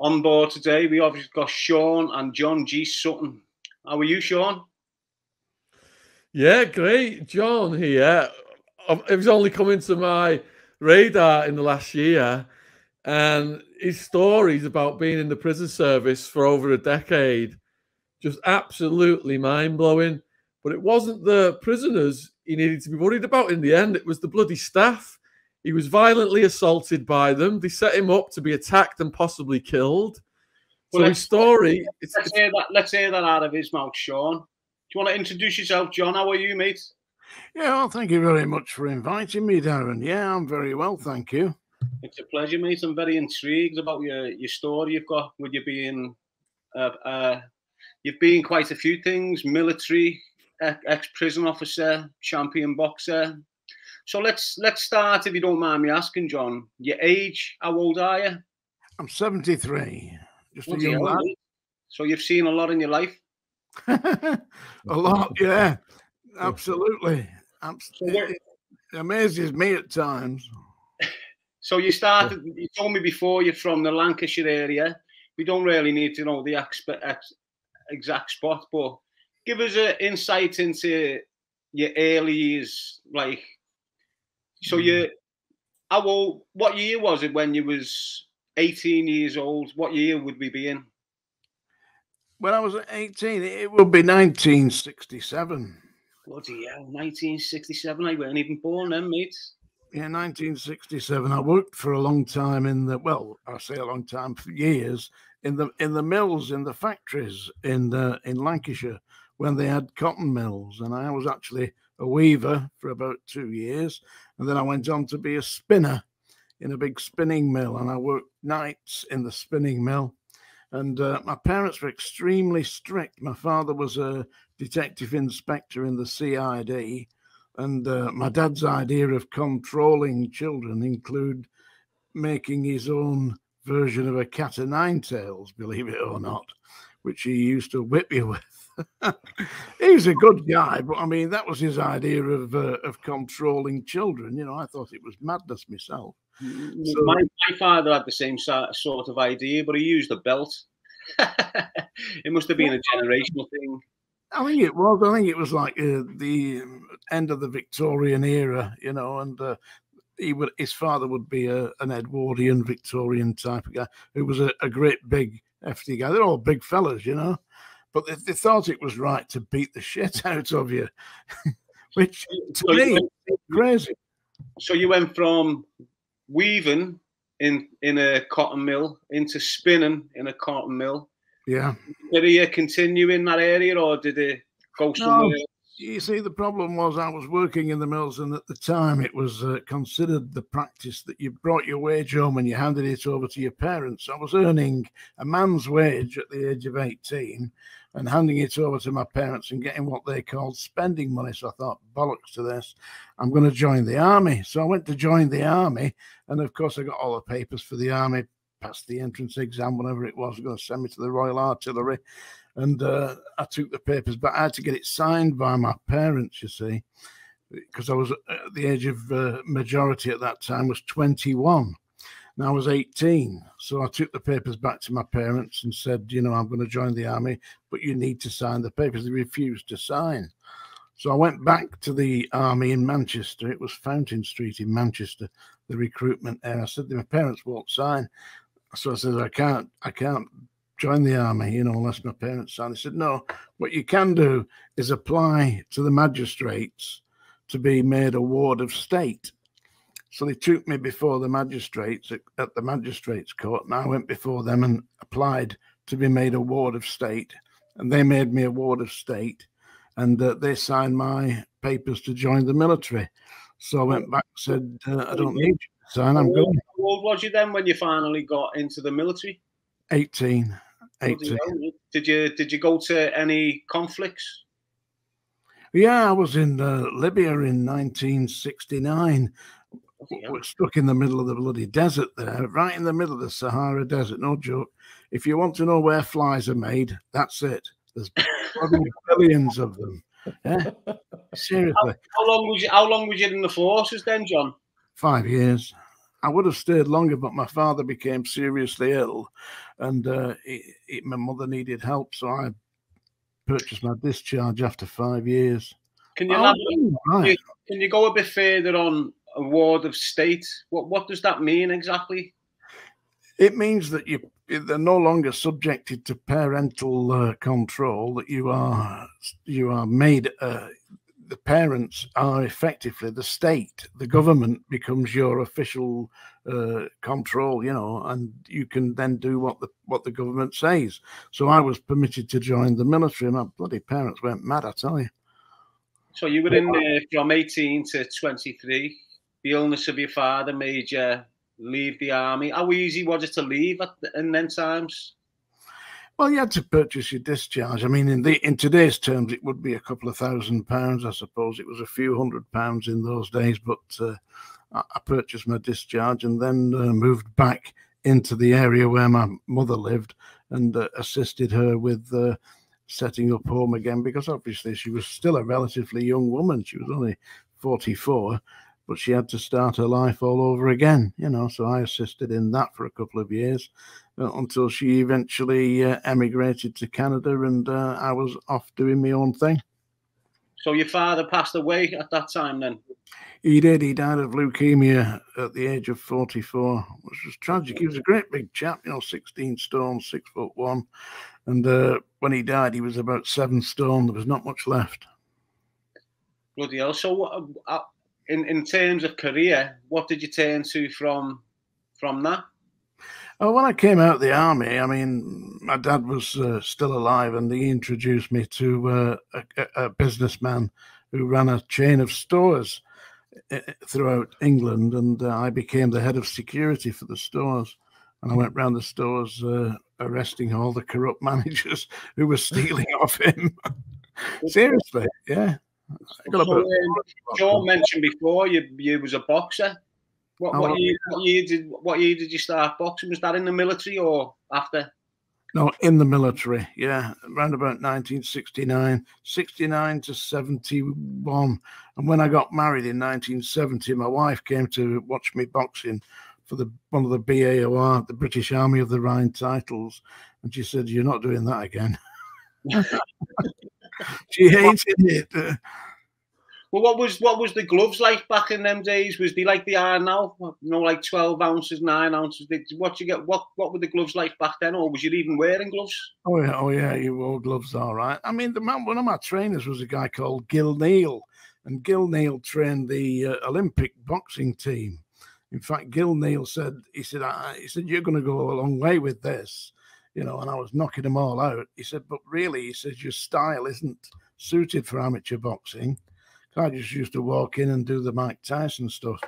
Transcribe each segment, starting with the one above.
on board today, we obviously got Shaun and John G. Sutton. How are you, Shaun? Yeah, great. John here. Um, it was only coming to my radar in the last year, and his stories about being in the prison service for over a decade just absolutely mind blowing. But it wasn't the prisoners he needed to be worried about in the end, it was the bloody staff. He was violently assaulted by them. They set him up to be attacked and possibly killed. Well, so his story. Let's, let's hear that. Let's hear that out of his mouth, Shaun. Do you want to introduce yourself, John? How are you, mate? Yeah, well, thank you very much for inviting me, Darren. Yeah, I'm very well, thank you. It's a pleasure, mate. I'm very intrigued about your your story you've got with you being, uh, uh, you've been quite a few things: military, ex prison officer, champion boxer, so let's let's start, if you don't mind me asking, John. Your age? How old are you? I'm 73. Just a young lad. So you've seen a lot in your life. a lot, yeah, absolutely. Absolutely. It amazes me at times. So you started. You told me before you're from the Lancashire area. We don't really need to know the exact spot, but give us an insight into your early years, like so mm. you, how old? What year was it when you was eighteen years old? What year would we be in? When I was 18, it would be 1967. Bloody hell, 1967. I weren't even born then, mate. Yeah, 1967. I worked for a long time in the well, I say a long time for years in the in the mills, in the factories in the, in Lancashire when they had cotton mills, and I was actually a weaver for about two years, and then I went on to be a spinner in a big spinning mill, and I worked nights in the spinning mill. And uh, my parents were extremely strict. My father was a detective inspector in the CID, and uh, my dad's idea of controlling children include making his own version of a cat o' nine tails, believe it or not, which he used to whip you with. He's a good guy, but I mean, that was his idea of uh, of controlling children. You know, I thought it was madness myself. So, my, my father had the same sort of idea, but he used a belt. it must have been a generational thing. I think it was. I think it was like uh, the end of the Victorian era, you know, and uh, he would his father would be a, an Edwardian Victorian type of guy who was a, a great big hefty guy. They're all big fellas, you know but they, they, thought it was right to beat the shit out of you, which to so me is crazy. So you went from weaving in in a cotton mill into spinning in a cotton mill. Yeah. Did he continue in that area, or did he go somewhere? No, you see, the problem was I was working in the mills, and at the time it was uh, considered the practice that you brought your wage home and you handed it over to your parents. I was earning a man's wage at the age of 18 and handing it over to my parents and getting what they called spending money. So I thought, bollocks to this, I'm going to join the army. So I went to join the army, and of course, I got all the papers for the army, passed the entrance exam, whatever it was, going to send me to the Royal Artillery. And uh, I took the papers, but I had to get it signed by my parents, you see, because I was at the age of uh, majority at that time, was 21 and I was 18. So I took the papers back to my parents and said, you know, I'm going to join the army, but you need to sign the papers. They refused to sign. So I went back to the army in Manchester. It was Fountain Street in Manchester, the recruitment area. I said, my parents won't sign. So I said, I can't, I can't join the army, you know, unless my parents sign. They said, no, what you can do is apply to the magistrates to be made a ward of state. So they took me before the magistrates at, at the magistrates court, and I went before them and applied to be made a ward of state, and they made me a ward of state, and uh, they signed my papers to join the military. So I went back said, uh, I don't need you to sign. I'm going. How old was you then when you finally got into the military? 18. 18. Did you did you go to any conflicts? Yeah, I was in uh, Libya in 1969 we're stuck in the middle of the bloody desert there, right in the middle of the Sahara Desert. No joke. If you want to know where flies are made, that's it. There's billions of them. Yeah? Seriously. How, how, long was you? How long was you in the forces then, John? Five years. I would have stayed longer, but my father became seriously ill, and uh, it, it, my mother needed help, so I purchased my discharge after five years. Can you, oh, right. can you, can you go a bit further on award of state? What what does that mean exactly? It means that you they're no longer subjected to parental uh, control. That you are you are made. Uh, the parents are effectively the state. The government becomes your official uh, control, you know, and you can then do what the what the government says. So I was permitted to join the military. And my bloody parents went mad, I tell you. So you were in uh, from 18 to 23. The illness of your father made you leave the army. How easy was it to leave at the, in then times? Well, you had to purchase your discharge. I mean, in the in today's terms, it would be a couple of thousand pounds. I suppose it was a few hundred pounds in those days. But uh, I purchased my discharge and then uh, moved back into the area where my mother lived and uh, assisted her with uh, setting up home again because obviously she was still a relatively young woman. She was only 44 but she had to start her life all over again, you know. So I assisted in that for a couple of years uh, until she eventually uh, emigrated to Canada and uh, I was off doing my own thing. So your father passed away at that time then? He did. He died of leukemia at the age of 44, which was tragic. He was a great big chap, you know, 16 stone, six foot one. And uh, when he died, he was about seven stone. There was not much left. Bloody hell. So, uh, in in terms of career, what did you turn to from from that? Oh, when I came out of the army, I mean, my dad was uh, still alive, and he introduced me to uh, a, a, businessman who ran a chain of stores uh, throughout England, and uh, I became the head of security for the stores. And I went round the stores uh, arresting all the corrupt managers who were stealing off him. Seriously, yeah. So, um, John mentioned before you you was a boxer. What, what, year, what year did what year did you start boxing? Was that in the military or after? No, in the military, yeah, around about 1969, 69 to 71. And when I got married in 1970, my wife came to watch me boxing for the one of the BAOR, the British Army of the Rhine titles, and she said, "You're not doing that again." she hated it. Well, what was what was the gloves like back in them days? Was they like they are now? You know, like twelve ounces, nine ounces. What you get? What what were the gloves like back then, or was you even wearing gloves? Oh yeah, oh yeah, you wore gloves, all right. I mean, the man, one of my trainers was a guy called Gil Neal, and Gil Neal trained the uh, Olympic boxing team. In fact, Gil Neal said, he said, I, he said, you're going to go a long way with this you know, and I was knocking them all out. He said, but really, he says, your style isn't suited for amateur boxing. I just used to walk in and do the Mike Tyson stuff.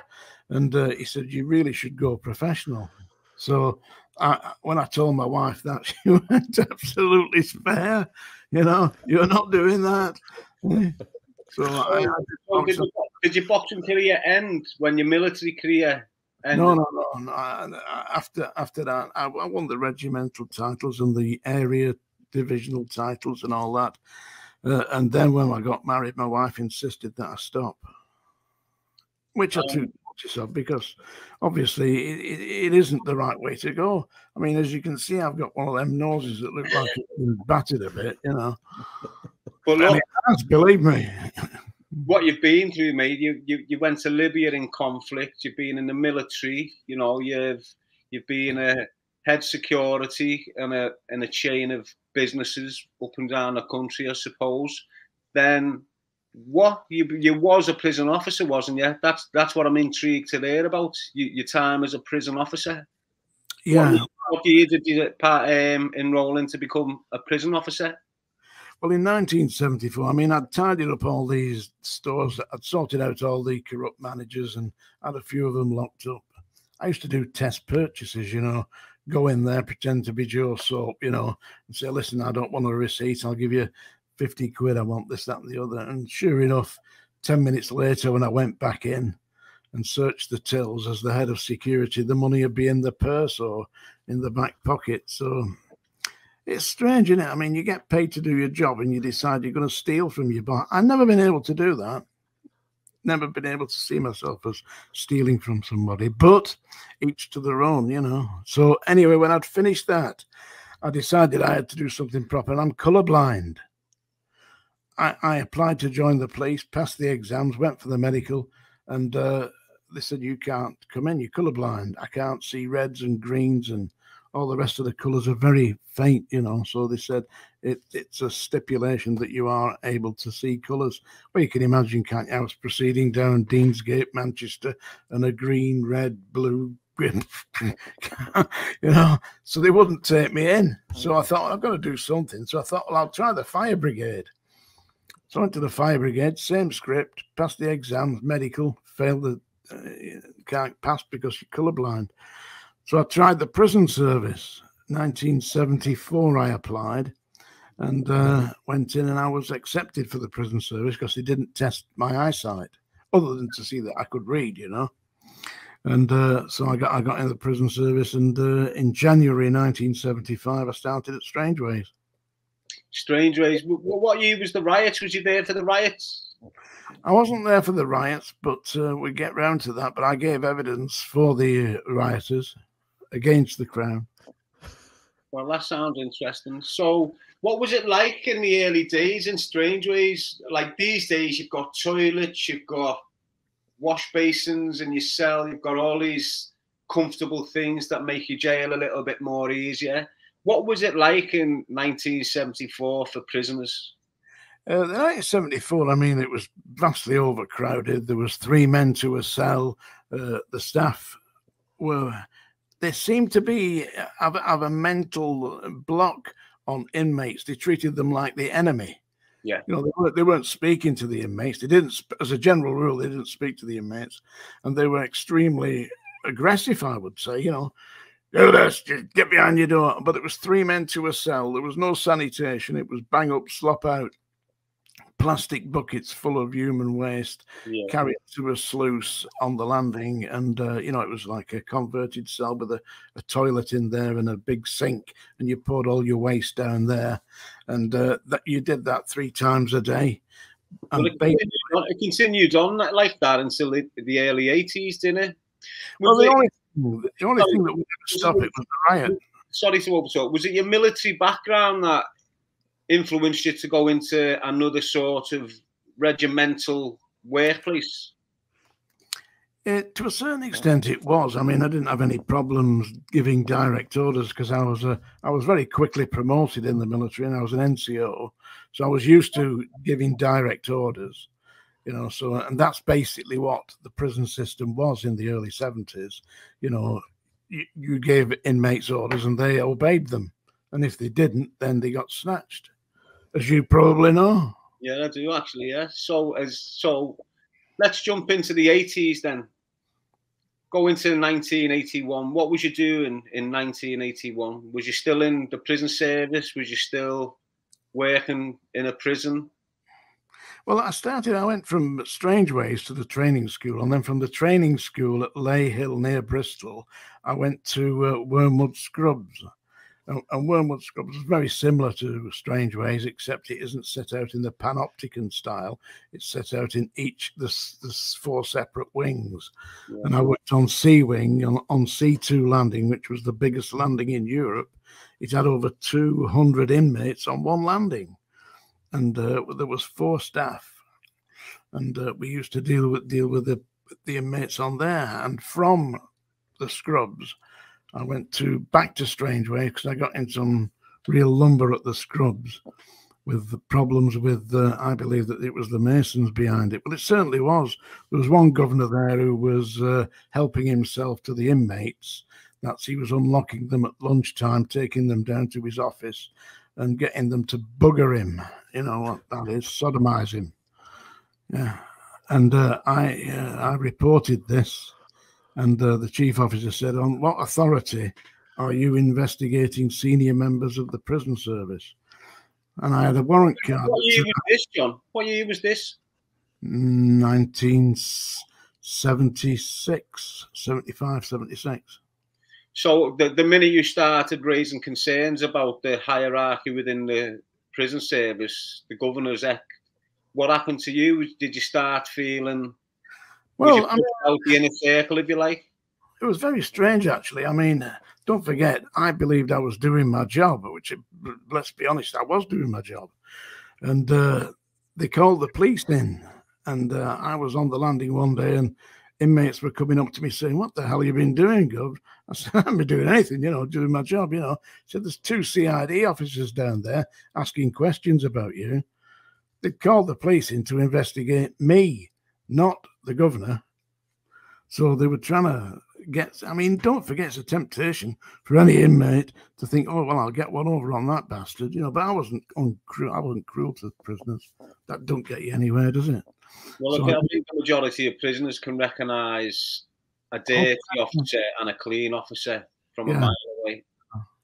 And uh, he said, you really should go professional. So I, when I told my wife that, she went absolutely spare. You know, you're not doing that. So, I, I did, did your end when your military career and no, no, no, no. After after that, I, I won the regimental titles and the area divisional titles and all that. Uh, and then when I got married, my wife insisted that I stop, which um, I took notice of because obviously it, it, it isn't the right way to go. I mean, as you can see, I've got one of them noses that look like it's been battered a bit, you know. But look, it has, believe me what you've been through, mate. You, you you went to Libya in conflict. You've been in the military. You know, you've you've been a head security and a in a chain of businesses up and down the country, I suppose. Then what you you was a prison officer, wasn't you? That's that's what I'm intrigued to hear about. You, your time as a prison officer. Yeah. What, year did you um, enroll in to become a prison officer? Well, in 1974, I mean, I'd tidied up all these stores, I'd sorted out all the corrupt managers and had a few of them locked up. I used to do test purchases, you know, go in there, pretend to be Joe Soap, you know, and say, listen, I don't want a receipt. I'll give you 50 quid. I want this, that, and the other. And sure enough, 10 minutes later, when I went back in and searched the tills as the head of security, the money would be in the purse or in the back pocket. So it's strange, isn't it? I mean, you get paid to do your job and you decide you're going to steal from your boss. I've never been able to do that. never been able to see myself as stealing from somebody, but each to their own, you know. So anyway, when I'd finished that, I decided I had to do something proper, and I'm colorblind. I, I applied to join the police, passed the exams, went for the medical, and uh, they said you can't come in. You're colorblind. I can't see reds and greens and all the rest of the colours are very faint, you know. So they said it, it's a stipulation that you are able to see colours. Well, you can imagine, can't you? I was proceeding down Deansgate, Manchester, and a green, red, blue, you know. So they wouldn't take me in. So I thought I've got to do something. So I thought, well, I'll try the fire brigade. So I went to the fire brigade, same script, passed the exams, medical, failed the uh, can't pass because you're colourblind. So I tried the prison service. 1974, I applied and uh, went in, and I was accepted for the prison service because they didn't test my eyesight, other than to see that I could read, you know. And uh, so I got I got in the prison service, and uh, in January 1975, I started at Strangeways. Strange Ways. What year was the riots? Was you there for the riots? I wasn't there for the riots, but uh, we get round to that. But I gave evidence for the rioters against the crown. Well, that sounds interesting. So, what was it like in the early days in Strangeways? Like these days, you've got toilets, you've got wash basins in your cell, you've got all these comfortable things that make your jail a little bit more easier. What was it like in 1974 for prisoners? Uh, 1974, I mean, it was vastly overcrowded. There was three men to a cell. Uh, the staff were they seemed to be have, have a mental block on inmates. They treated them like the enemy. Yeah, you know they weren't, they weren't speaking to the inmates. They didn't, as a general rule, they didn't speak to the inmates, and they were extremely aggressive. I would say, you know, do this, just get behind your door. But it was three men to a cell. There was no sanitation. It was bang up, slop out plastic buckets full of human waste yeah. carried to a sluice on the landing and uh, you know it was like a converted cell with a, a, toilet in there and a big sink and you poured all your waste down there and uh, that you did that three times a day. Well, it, continued on, it, continued on, like that until the, the early 80s didn't it? Well the, only, the only thing that would stop it was the riot. Sorry to overtalk was it your military background that influenced you to go into another sort of regimental workplace? It, to a certain extent, it was. I mean, I didn't have any problems giving direct orders because I was a, I was very quickly promoted in the military, and I was an NCO, so I was used to giving direct orders. You know, so and that's basically what the prison system was in the early seventies. You know, you, you gave inmates orders and they obeyed them, and if they didn't, then they got snatched as you probably know. Yeah, I do actually. Yeah. So as so, let's jump into the eighties then. Go into 1981. What was you doing in 1981? Was you still in the prison service? Was you still working in a prison? Well, I started. I went from Strangeways to the training school, and then from the training school at Leyhill near Bristol, I went to uh, Wormwood Scrubs and, and Wormwood Scrubs is very similar to Strangeways, except it isn't set out in the panopticon style. It's set out in each the, the four separate wings. Yeah. And I worked on C wing on, on C2 landing, which was the biggest landing in Europe. It had over 200 inmates on one landing, and uh, there was four staff. And uh, we used to deal with deal with the the inmates on there. And from the scrubs, I went to back to Strangeway because I got in some real lumber at the Scrubs with the problems with, uh, I believe that it was the Masons behind it. Well, it certainly was. There was one governor there who was uh, helping himself to the inmates. That's he was unlocking them at lunchtime, taking them down to his office and getting them to bugger him. You know what that is, sodomize him. Yeah. And uh, I, uh, I reported this and uh, the chief officer said, On what authority are you investigating senior members of the prison service? And I had a warrant card. What year was this, John? What year was this? 1976, 75, 76. So the, the minute you started raising concerns about the hierarchy within the prison service, the Governor's Act, what happened to you? Did you start feeling Well, I mean, out the inner circle, if you like. It was very strange, actually. I mean, don't forget, I believed I was doing my job, which, let's be honest, I was doing my job. And uh, they called the police in, and uh, I was on the landing one day, and inmates were coming up to me saying, "What the hell have you been doing, Gov?" I said, "I haven't been doing anything, you know, doing my job, you know." I said, "There's two CID officers down there asking questions about you." They called the police in to investigate me, not the governor. So they were trying to get. I mean, don't forget, it's a temptation for any inmate to think, "Oh, well, I'll get one over on that bastard," you know. But I wasn't uncruel. I wasn't cruel to the prisoners. That don't get you anywhere, does it? Well, so, I think the majority of prisoners can recognise a dirty oh, officer and a clean officer from yeah. a mile away.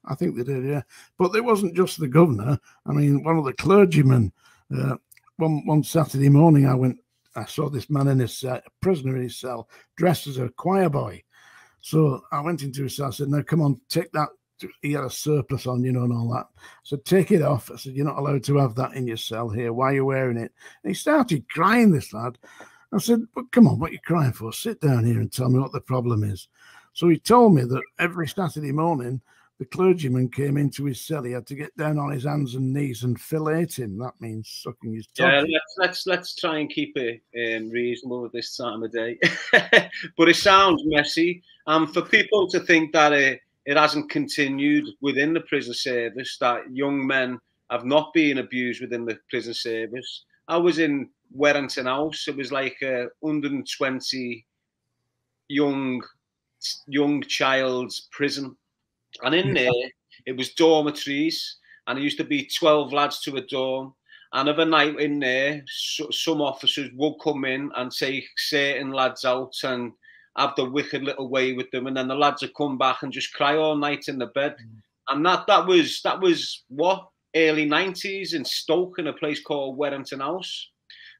I think they did, yeah. But it wasn't just the governor. I mean, one of the clergymen. Uh, one one Saturday morning, I went. I saw this man in his uh, prisoner in his cell, dressed as a choir boy. So I went into his cell. I said, "Now, come on, take that he had a surplice on, you know, and all that. So take it off. I said, You're not allowed to have that in your cell here. Why are you wearing it? And he started crying, this lad. I said, But come on, what are you crying for? Sit down here and tell me what the problem is. So he told me that every Saturday morning, the clergyman came into his cell. He had to get down on his hands and knees and fillet him. That means sucking his tongue. Yeah, let's let's let's try and keep it um, reasonable at this time of day. but it sounds messy, and um, for people to think that uh, it hasn't continued within the prison service that young men have not been abused within the prison service. I was in Werrington House. It was like a 120 young young child's prison, and in there it was dormitories, and it used to be 12 lads to a dorm. And of a night in there, so, some officers would come in and take certain lads out and have the wicked little way with them, and then the lads would come back and just cry all night in the bed. Mm. And that that was that was what early nineties in Stoke in a place called Werrington House.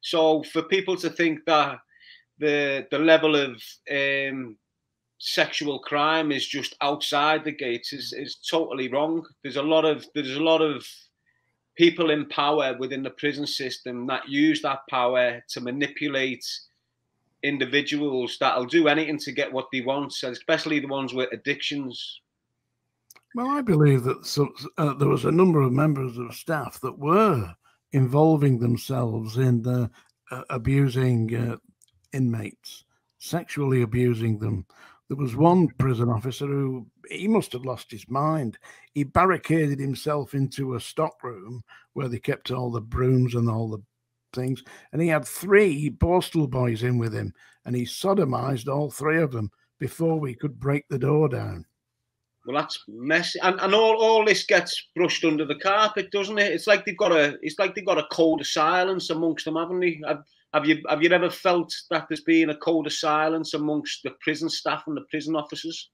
So for people to think that the the level of um, sexual crime is just outside the gates is is totally wrong. There's a lot of there's a lot of people in power within the prison system that use that power to manipulate individuals that'll do anything to get what they want, especially the ones with addictions. Well, I believe that some, uh, there was a number of members of staff that were involving themselves in uh, abusing uh, inmates, sexually abusing them. There was one prison officer who he must have lost his mind. He barricaded himself into a stockroom where they kept all the brooms and all the things, and he had three borstal boys in with him, and he sodomized all three of them before we could break the door down. Well, that's messy, and, and all, all this gets brushed under the carpet, doesn't it? It's like they've got a it's like they've got a code of silence amongst them, haven't they? Have, have you have you ever felt that there's been a code of silence amongst the prison staff and the prison officers?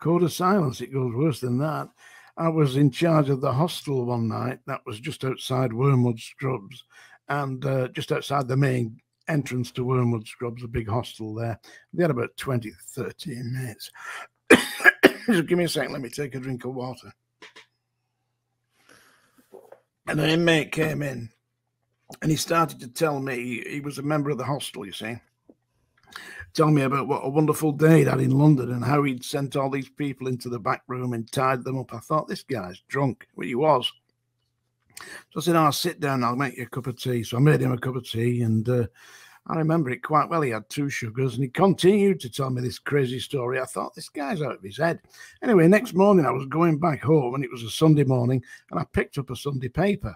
Code of silence. It goes worse than that. I was in charge of the hostel one night that was just outside Wormwood Scrubs, and uh, just outside the main entrance to Wormwood Scrubs, a big hostel there. They had about 20, 30 inmates. Just give me a second, let me take a drink of water. And an inmate came in and he started to tell me he was a member of the hostel, you see. Tell me about what a wonderful day he had in London and how he'd sent all these people into the back room and tied them up. I thought this guy's drunk. Well, he was. So I said, I'll sit down, I'll make you a cup of tea. So I made him a cup of tea, and uh, I remember it quite well. He had two sugars, and he continued to tell me this crazy story. I thought, this guy's out of his head. Anyway, next morning, I was going back home, and it was a Sunday morning, and I picked up a Sunday paper.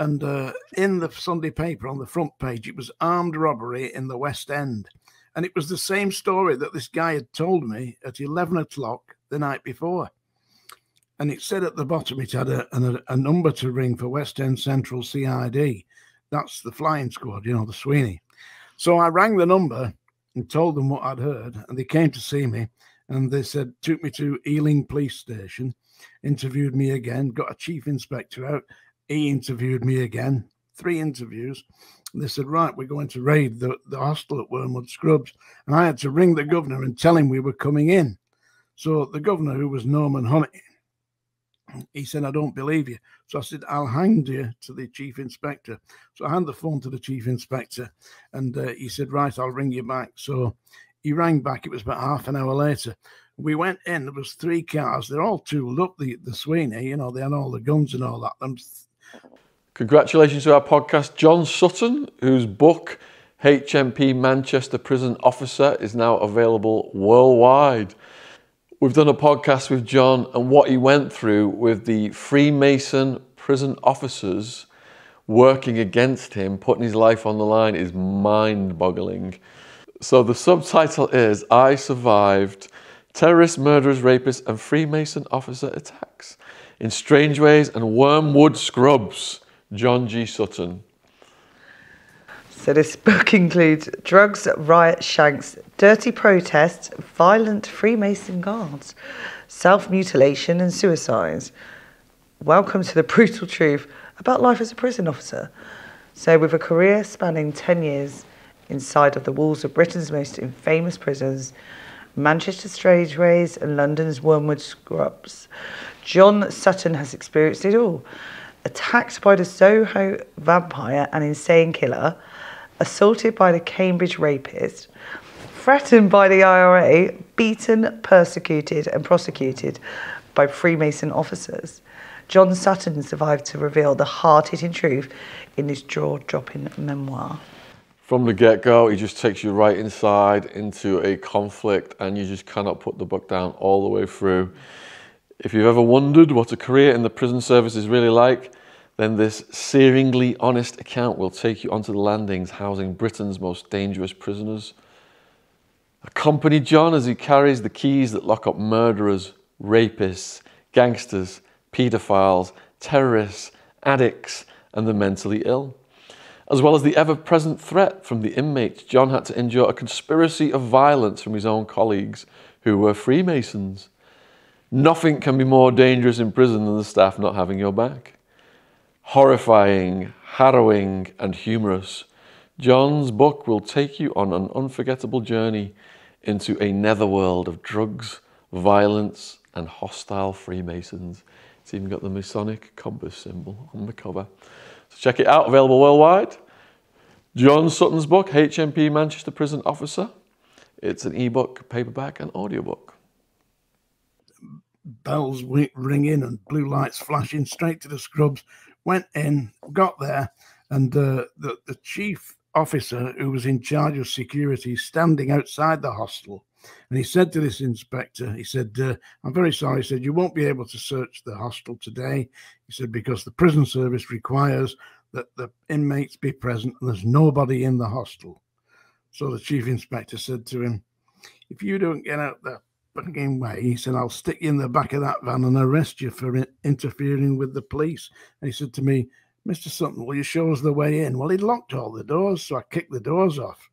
And uh, in the Sunday paper on the front page, it was armed robbery in the West End. And it was the same story that this guy had told me at 11 o'clock the night before and it said at the bottom it had a, a, a, number to ring for West End Central CID. That's the flying squad, you know, the Sweeney. So I rang the number and told them what I'd heard, and they came to see me. And they said, took me to Ealing Police Station, interviewed me again, got a chief inspector out. He interviewed me again, three interviews. And they said, right, we're going to raid the, the hostel at Wormwood Scrubs. And I had to ring the governor and tell him we were coming in. So the governor, who was Norman Honey, he said, I don't believe you. So I said, I'll hand you to the chief inspector. So I hand the phone to the chief inspector and uh, he said, Right, I'll ring you back. So he rang back. It was about half an hour later. We went in, there was three cars. They're all tooled up, the, the Sweeney, you know, they had all the guns and all that. Them. Congratulations to our podcast, John Sutton, whose book, HMP Manchester Prison Officer, is now available worldwide. We've done a podcast with John and what he went through with the Freemason prison officers working against him, putting his life on the line, is mind boggling. So the subtitle is I Survived Terrorist, Murderers, Rapists, and Freemason Officer Attacks in Strangeways and Wormwood Scrubs. John G. Sutton. So this book includes drugs, riot shanks, dirty protests, violent Freemason guards, self-mutilation and suicides. Welcome to the brutal truth about life as a prison officer. So with a career spanning 10 years inside of the walls of Britain's most infamous prisons, Manchester Strangeways and London's Wormwood Scrubs, John Sutton has experienced it all. Attacked by the Soho vampire and insane killer, assaulted by the Cambridge rapist, threatened by the IRA, beaten, persecuted, and prosecuted by Freemason officers. John Sutton survived to reveal the hard hitting truth in his jaw dropping memoir. From the get go, he just takes you right inside into a conflict, and you just cannot put the book down all the way through. If you've ever wondered what a career in the prison service is really like, then this searingly honest account will take you onto the landings housing Britain's most dangerous prisoners. Accompany John as he carries the keys that lock up murderers, rapists, gangsters, paedophiles, terrorists, addicts, and the mentally ill. As well as the ever present threat from the inmates, John had to endure a conspiracy of violence from his own colleagues who were Freemasons. Nothing can be more dangerous in prison than the staff not having your back horrifying, harrowing, and humorous. John's book will take you on an unforgettable journey into a netherworld of drugs, violence, and hostile Freemasons. It's even got the Masonic compass symbol on the cover. So check it out, available worldwide. John Sutton's book, HMP Manchester Prison Officer. It's an ebook, paperback, and audiobook. Bells ringing and blue lights flashing straight to the scrubs went in, got there, and uh, the, the chief officer who was in charge of security standing outside the hostel. And he said to this inspector, he said, uh, I'm very sorry. He said, You won't be able to search the hostel today. He said, Because the prison service requires that the inmates be present and there's nobody in the hostel. So the chief inspector said to him, If you don't get out the fucking way. He said, I'll stick you in the back of that van and arrest you for interfering with the police. And he said to me, Mr. Sutton, will you show us the way in? Well, he'd locked all the doors, so I kicked the doors off.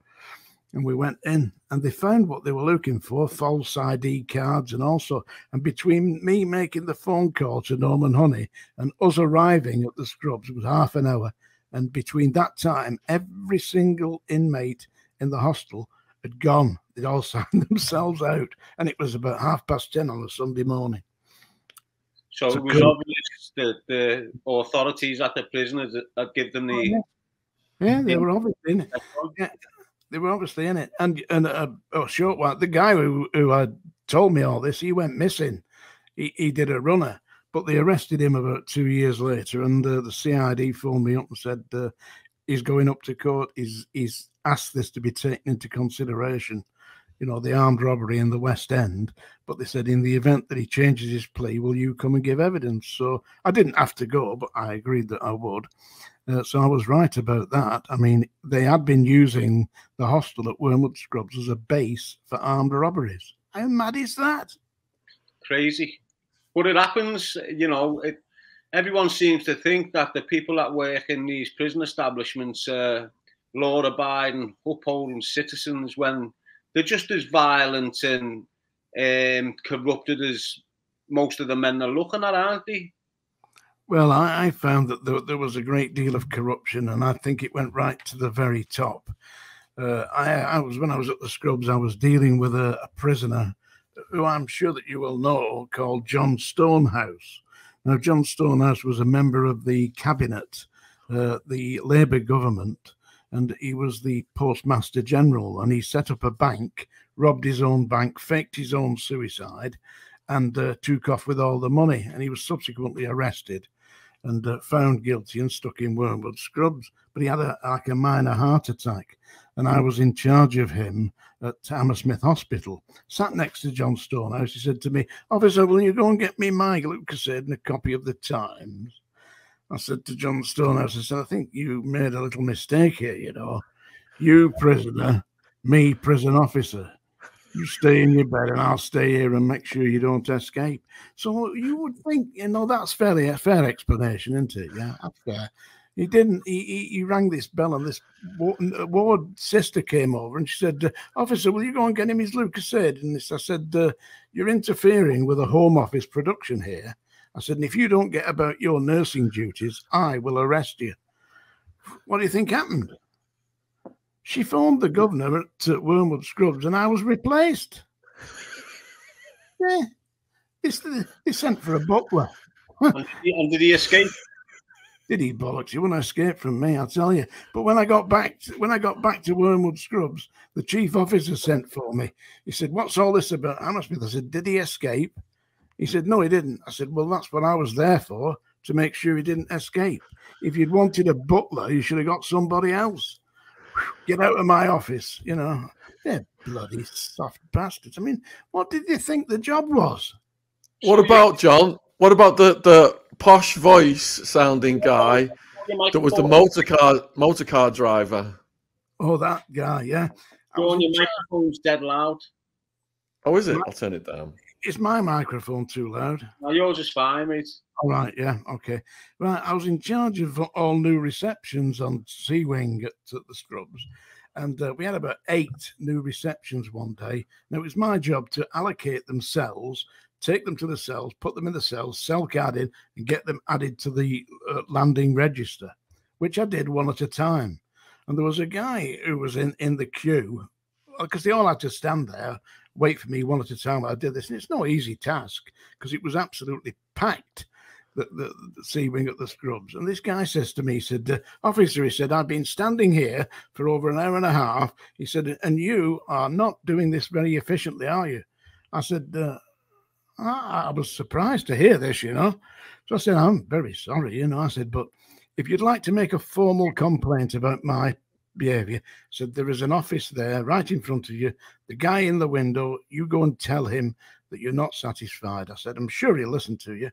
And we went in and they found what they were looking for false ID cards and also. And between me making the phone call to Norman Honey and us arriving at the scrubs, it was half an hour. And between that time, every single inmate in the hostel had gone. They'd all signed themselves out, and it was about half past ten on a Sunday morning. So, so it was cool. obvious that the authorities at the prison had, given them the. Oh, yeah. yeah. they were obviously in it. Yeah, they were obviously in it, and and a, a short one, the guy who who had told me all this, he went missing. He he did a runner, but they arrested him about two years later, and uh, the CID phoned me up and said uh, he's going up to court. He's he's asked this to be taken into consideration, you know, the armed robbery in the West End. But they said, in the event that he changes his plea, will you come and give evidence? So I didn't have to go, but I agreed that I would. Uh, so I was right about that. I mean, they had been using the hostel at Wormwood Scrubs as a base for armed robberies. How mad is that? Crazy. But it happens, you know, it, everyone seems to think that the people that work in these prison establishments are law abiding, upholding citizens when they're just as violent and um, corrupted as most of the men they're looking at, aren't they? Well, I, I found that there, there, was a great deal of corruption, and I think it went right to the very top. Uh, I, I, was when I was at the Scrubs, I was dealing with a, a prisoner who I'm sure that you will know called John Stonehouse. Now, John Stonehouse was a member of the cabinet, uh, the Labour government, and he was the postmaster general. And he set up a bank, robbed his own bank, faked his own suicide, and uh, took off with all the money. And he was subsequently arrested and uh, found guilty and stuck in Wormwood Scrubs. But he had a, like a minor heart attack, and I was in charge of him at Hammersmith Hospital. Sat next to John Stonehouse. He said to me, "Officer, will you go and get me my Lucozade and a copy of the Times?" I said to John Stonehouse, I said, "I think you made a little mistake here. You know, you prisoner, me prison officer." you stay in your bed and I'll stay here and make sure you don't escape. So you would think, you know, that's fairly a fair explanation, isn't it? Yeah, that's fair. He didn't. He, he, he rang this bell, and this ward sister came over, and she said, "Officer, will you go and get him his Lucozade?" And this, I said, uh, "You're interfering with a Home Office production here." I said, "And if you don't get about your nursing duties, I will arrest you." What do you think happened? She phoned the governor at uh, Wormwood Scrubs and I was replaced. yeah. It's the, they sent for a butler. and, did he, and did he escape? Did he bollocks? He wouldn't escape from me, I'll tell you. But when I got back, to, when I got back to Wormwood Scrubs, the chief officer sent for me. He said, "What's all this about Hammersmith?" I said, "Did he escape?" He said, "No, he didn't." I said, "Well, that's what I was there for, to make sure he didn't escape. If you'd wanted a butler, you should have got somebody else." get out of my office. You know, they're bloody soft bastards. I mean, what did you think the job was? What about John? What about the the posh voice sounding guy that was the motor car motor car driver? Oh, that guy, yeah. John, your microphone's dead loud. Oh, is it? I'll turn it down. Is my microphone too loud? No, yours is fine, mate. All right, yeah, okay. Right, I was in charge of all new receptions on C Wing at, at the Scrubs, and uh, we had about eight new receptions one day. And it was my job to allocate them cells, take them to the cells, put them in the cells, cell carded, and get them added to the uh, landing register, which I did one at a time. And there was a guy who was in, in the queue because they all had to stand there, wait for me one at a time. I did this, and it's no easy task because it was absolutely packed the, the, the C wing at the Scrubs. And this guy says to me, he said, Officer, he said, I've been standing here for over an hour and a half. He said, and you are not doing this very efficiently, are you? I said, uh, I, I was surprised to hear this, you know. So I said, I'm very sorry, you know. I said, but if you'd like to make a formal complaint about my behavior, said there is an office there right in front of you. The guy in the window, you go and tell him that you're not satisfied. I said, I'm sure he'll listen to you.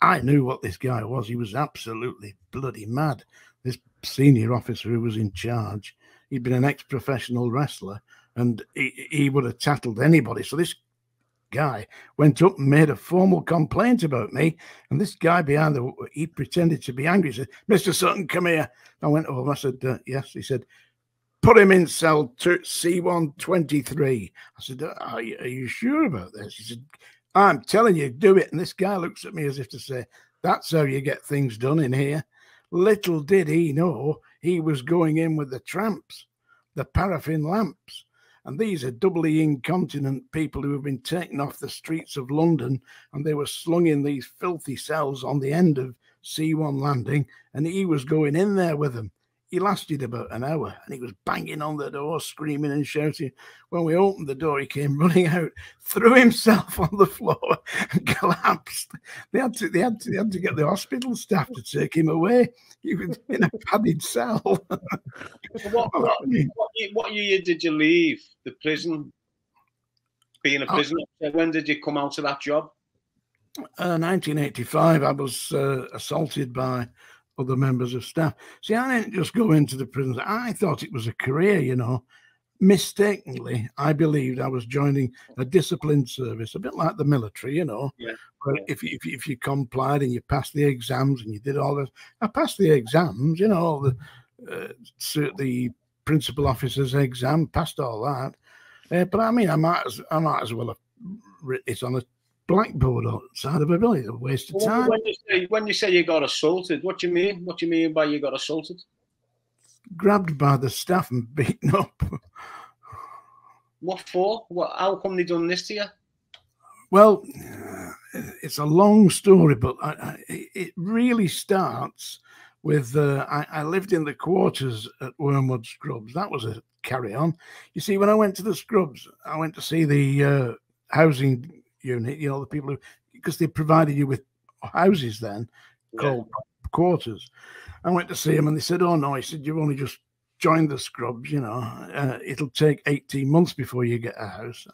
I knew what this guy was. He was absolutely bloody mad. This senior officer who was in charge, he'd been an ex professional wrestler and he, he would have tattled anybody. So this guy went up and made a formal complaint about me. And this guy behind the, he pretended to be angry. He said, Mr. Sutton, come here. I went over. I said, uh, yes. He said, put him in cell C123. I said, are you, are you sure about this? He said, I'm telling you, do it. And this guy looks at me as if to say, That's how you get things done in here. Little did he know he was going in with the tramps, the paraffin lamps. And these are doubly incontinent people who have been taken off the streets of London and they were slung in these filthy cells on the end of C1 landing. And he was going in there with them. He lasted about an hour and he was banging on the door, screaming and shouting. When we opened the door, he came running out, threw himself on the floor, and collapsed. They had to, they had to, they had to get the hospital staff to take him away. He was in a padded cell. what, what, what, what, year did you leave the prison? Being a uh, prisoner, when did you come out of that job? Uh, 1985. I was uh, assaulted by other members of staff. See, I didn't just go into the prisons. I thought it was a career, you know. Mistakenly, I believed I was joining a disciplined service, a bit like the military, you know. Yeah. But if you, if you, if you complied and you passed the exams and you did all this, I passed the exams, you know, the uh, the principal officer's exam, passed all that. Uh, but I mean, I might as I might as well have written it on a blackboard outside of a building. A waste of time. When you, say, when you say you got assaulted, what do you mean? What do you mean by you got assaulted? Grabbed by the staff and beaten up. What for? What? How come they done this to you? Well, it's a long story, but I, I, it really starts with uh, I, I, lived in the quarters at Wormwood Scrubs. That was a carry on. You see, when I went to the Scrubs, I went to see the uh, housing unit, you know, the people who, because they provided you with houses then yeah. called quarters. I went to see them and they said, Oh, no, he said, You've only just joined the Scrubs, you know, uh, it'll take 18 months before you get a house.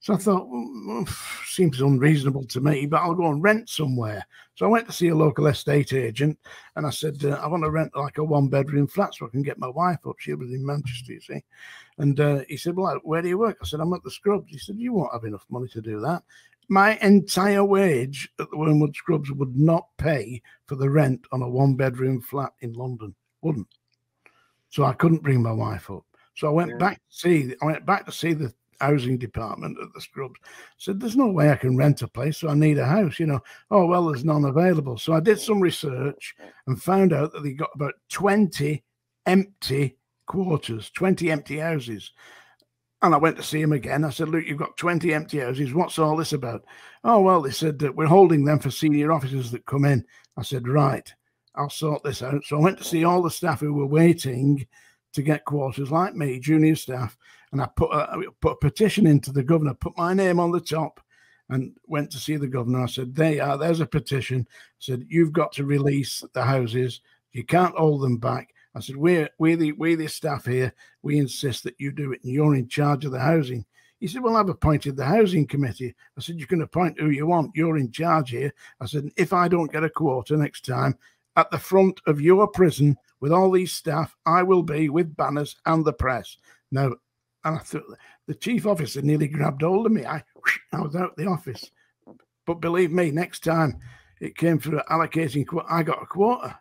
So I thought, well, seems unreasonable to me, but I'll go and rent somewhere. So I went to see a local estate agent and I said, uh, I want to rent like a one bedroom flat so I can get my wife up. She was in Manchester, you see. And uh, he said, Well, where do you work? I said, I'm at the Scrubs. He said, You won't have enough money to do that. My entire wage at the Wormwood Scrubs would not pay for the rent on a one bedroom flat in London. Wouldn't. So I couldn't bring my wife up. So I went yeah. back to see I went back to see the housing department at the Scrubs. said, There's no way I can rent a place, so I need a house, you know. Oh, well, there's none available. So I did some research and found out that they got about 20 empty quarters, 20 empty houses. And I went to see him again. I said, Look, you've got 20 empty houses. What's all this about? Oh, well, they said that we're holding them for senior officers that come in. I said, Right, I'll sort this out. So I went to see all the staff who were waiting to get quarters, like me, junior staff and I put a, put a petition into the governor, put my name on the top, and went to see the governor. I said, "There are. There's a petition." I said, "You've got to release the houses. You can't hold them back." I said, "We're we're the we're the staff here. We insist that you do it, and you're in charge of the housing." He said, Well, I've appointed the housing committee. I said, You can appoint who you want. You're in charge here. I said, If I don't get a quarter next time, at the front of your prison with all these staff, I will be with banners and the press. Now, and I thought the chief officer nearly grabbed hold of me. I, I was out the office. But believe me, next time it came for allocating, I got a quarter.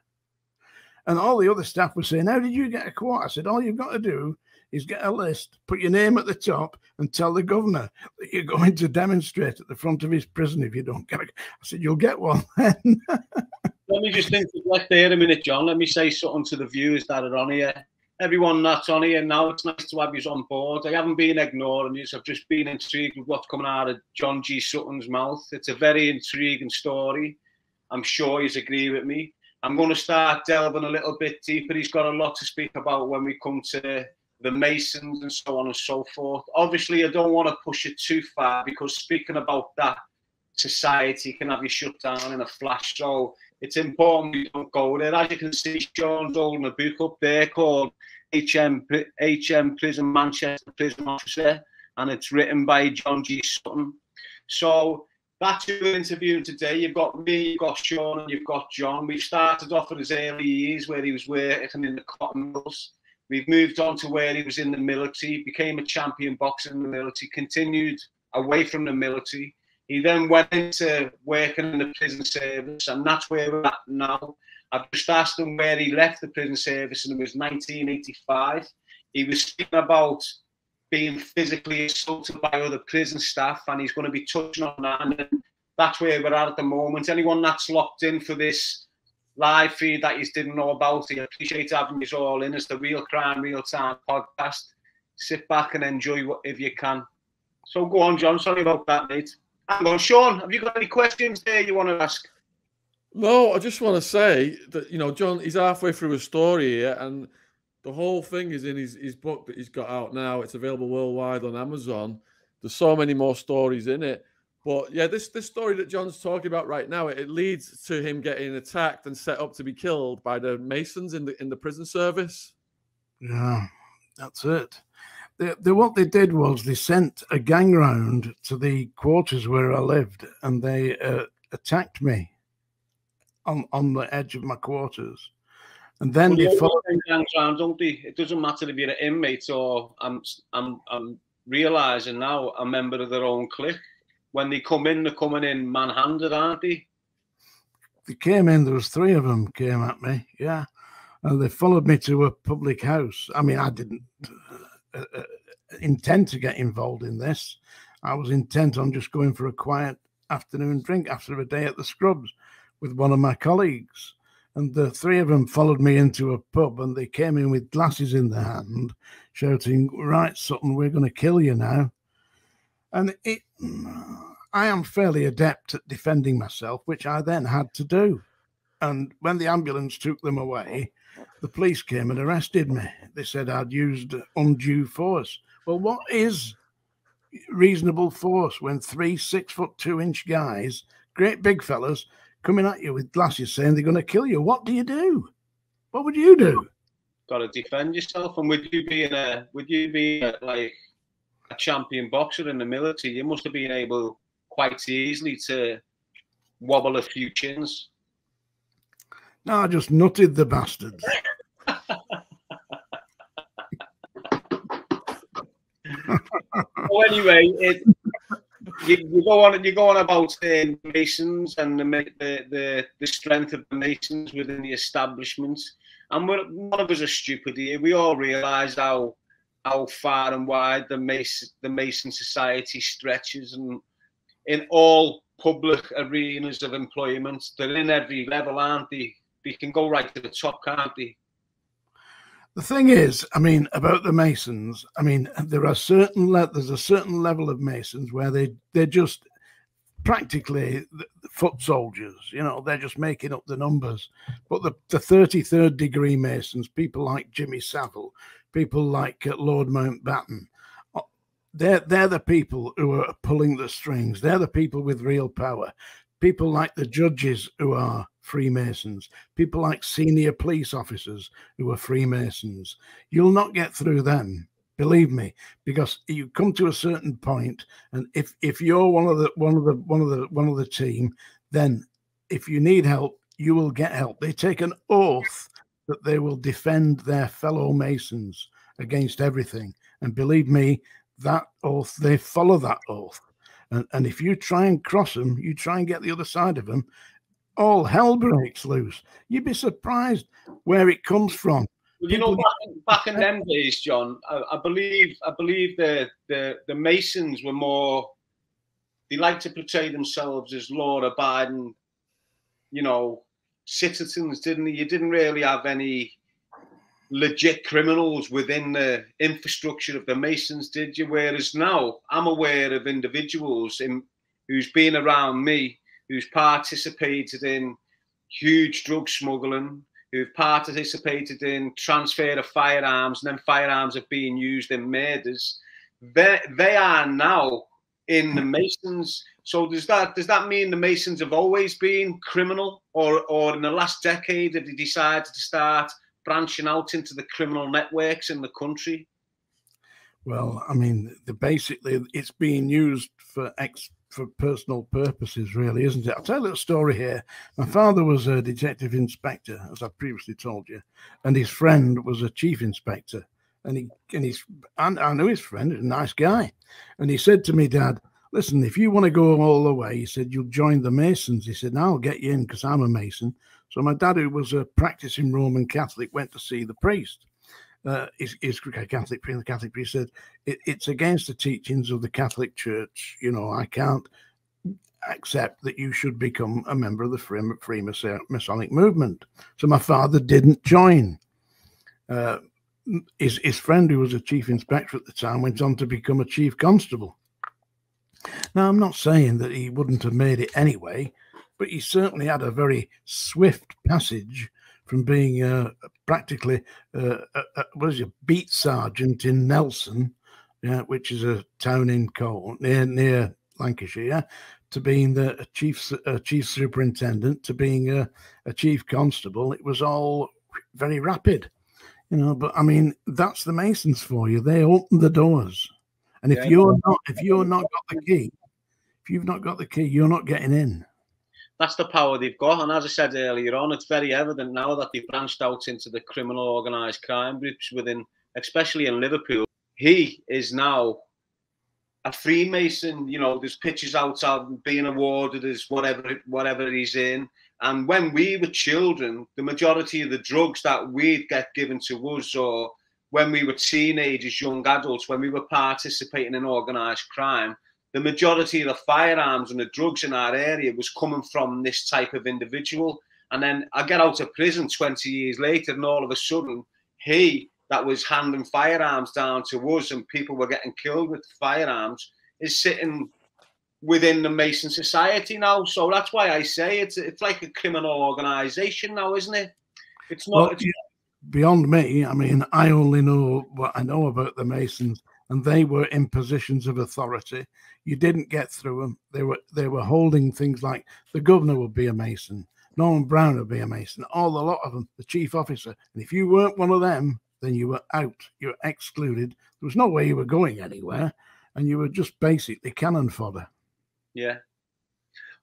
And all the other staff were saying, How did you get a quarter? I said, All you've got to do is get a list, put your name at the top, and tell the governor that you're going to demonstrate at the front of his prison if you don't get it. I said, You'll get one then. Let me just think, let there a minute, John. Let me say something to the viewers that are on here everyone that's on here now, it's nice to have you on board. I haven't been ignoring you. I've just been intrigued with what's coming out of John G. Sutton's mouth. It's a very intriguing story. I'm sure you agree with me. I'm going to start delving a little bit deeper. He's got a lot to speak about when we come to the Masons and so on and so forth. Obviously, I don't want to push it too far because speaking about that society can have you shut down in a flash. So it's important we don't go there. As you can see, Shaun's holding a book up there called HM HM Prison Manchester Prison Officer, and it's written by John G. Sutton. So that's who we're interviewing today. You've got me, you've got Shaun, and you've got John. We started off in his early years where he was working in the cotton mills. We've moved on to where he was in the military, became a champion boxer in the military, continued away from the military, he then went into working in the prison service, and that's where we're at now. I've just asked him where he left the prison service, and it was 1985. He was speaking about being physically assaulted by other prison staff, and he's going to be touching on that. And that's where we're at at the moment. Anyone that's locked in for this live feed that you didn't know about, I appreciate having you all in. It's the Real Crime Real Time podcast. Sit back and enjoy what if you can. So go on, John. Sorry about that, mate. Hang on, Shaun, have you got any questions there you want to ask? No, I just want to say that, you know, John, he's halfway through his story here, and the whole thing is in his, his book that he's got out now. It's available worldwide on Amazon. There's so many more stories in it. But yeah, this this story that John's talking about right now, it, it leads to him getting attacked and set up to be killed by the Masons in the in the prison service. Yeah, that's it they, what they did was they sent a gang round to the quarters where I lived, and they uh, attacked me on on the edge of my quarters. And then well, before gangs round, don't they? It doesn't matter if you're an inmate or I'm I'm I'm realizing now a member of their own clique. When they come in, they're coming in manhanded, aren't they? They came in. There was three of them came at me. Yeah, and they followed me to a public house. I mean, I didn't uh, uh, intent to get involved in this. I was intent on just going for a quiet afternoon drink after a day at the Scrubs with one of my colleagues. And the three of them followed me into a pub and they came in with glasses in their hand, shouting, Right, Sutton, we're going to kill you now. And it, I am fairly adept at defending myself, which I then had to do. And when the ambulance took them away, the police came and arrested me. They said I'd used undue force. Well, what is reasonable force when three six foot two inch guys, great big fellas, coming at you with glasses saying they're going to kill you? What do you do? What would you do? Got to defend yourself. And would you be in a, would you be a, like a champion boxer in the military? You must have been able quite easily to wobble a few chins. No, I just nutted the bastards. well, anyway, it, you, you, go on you go on about the Masons and the, the the the strength of the Masons within the establishment, and we're, none of us are stupid here. We all realise how how far and wide the Mason the Mason Society stretches, and in all public arenas of employment, they're in every level, aren't they? They can go right to the top, can't they? The thing is, I mean, about the Masons, I mean, there are certain le- there's a certain level of Masons where they they're just practically foot soldiers. You know, they're just making up the numbers. But the the 33rd degree Masons, people like Jimmy Savile, people like uh, Lord Mountbatten, uh, they're they're the people who are pulling the strings. They're the people with real power. People like the judges who are Freemasons, people like senior police officers who are Freemasons. You'll not get through them, believe me, because you come to a certain point, and if if you're one of the one of the one of the one of the team, then if you need help, you will get help. They take an oath that they will defend their fellow Masons against everything, and believe me, that oath they follow that oath. And, and if you try and cross them, you try and get the other side of them, all hell breaks loose. You'd be surprised where it comes from. Well, you know, back, back in them days, John, I, I, believe I believe the, the the Masons were more. They like to portray themselves as law-abiding, you know, citizens, didn't they? You didn't really have any legit criminals within the infrastructure of the Masons, did you? Whereas now, I'm aware of individuals in, who's been around me who's participated in huge drug smuggling, who've participated in transfer of firearms, and then firearms are being used in murders. They they are now in the Masons. So does that does that mean the Masons have always been criminal, or or in the last decade have they decided to start branching out into the criminal networks in the country? Well, I mean, the, basically it's being used for ex for personal purposes, really, isn't it? I'll tell you a little story here. My father was a detective inspector, as I previously told you, and his friend was a chief inspector. And he and he's and I knew his friend, a nice guy. And he said to me, Dad, listen, if you want to go all the way, he said, you'll join the Masons. He said, I'll get you in because I'm a Mason. So my dad, who was a practicing Roman Catholic, went to see the priest uh, is, is Catholic priest, the Catholic priest said it, it's against the teachings of the Catholic Church. You know, I can't accept that you should become a member of the free, Freemasonic movement. So my father didn't join. Uh, his, his friend, who was a chief inspector at the time, went on to become a chief constable. Now, I'm not saying that he wouldn't have made it anyway, but he certainly had a very swift passage from being uh, practically uh, a, a, what is it, beat sergeant in Nelson, yeah, which is a town in Cole near near Lancashire, to being the chief chief superintendent, to being a, a chief constable. It was all very rapid, you know. But I mean, that's the Masons for you. They open the doors, and if yeah, you're not if you're not got the key, if you've not got the key, you're not getting in that's the power they've got. And as I said earlier on, it's very evident now that they've branched out into the criminal organised crime groups within, especially in Liverpool. He is now a Freemason. You know, there's pictures outside being awarded as whatever whatever he's in. And when we were children, the majority of the drugs that we'd get given to us, or when we were teenagers, young adults, when we were participating in organised crime, the majority of the firearms and the drugs in our area was coming from this type of individual. And then I get out of prison 20 years later, and all of a sudden, he that was handing firearms down to us and people were getting killed with firearms is sitting within the Mason Society now. So that's why I say it's it's like a criminal organisation now, isn't it? It's not. Well, it's, beyond me, I mean, I only know what I know about the Masons, and they were in positions of authority. You didn't get through them. They were they were holding things like the governor would be a Mason, Norman Brown would be a Mason, all a lot of them, the chief officer. And if you weren't one of them, then you were out. You were excluded. There was no way you were going anywhere, and you were just basically cannon fodder. Yeah.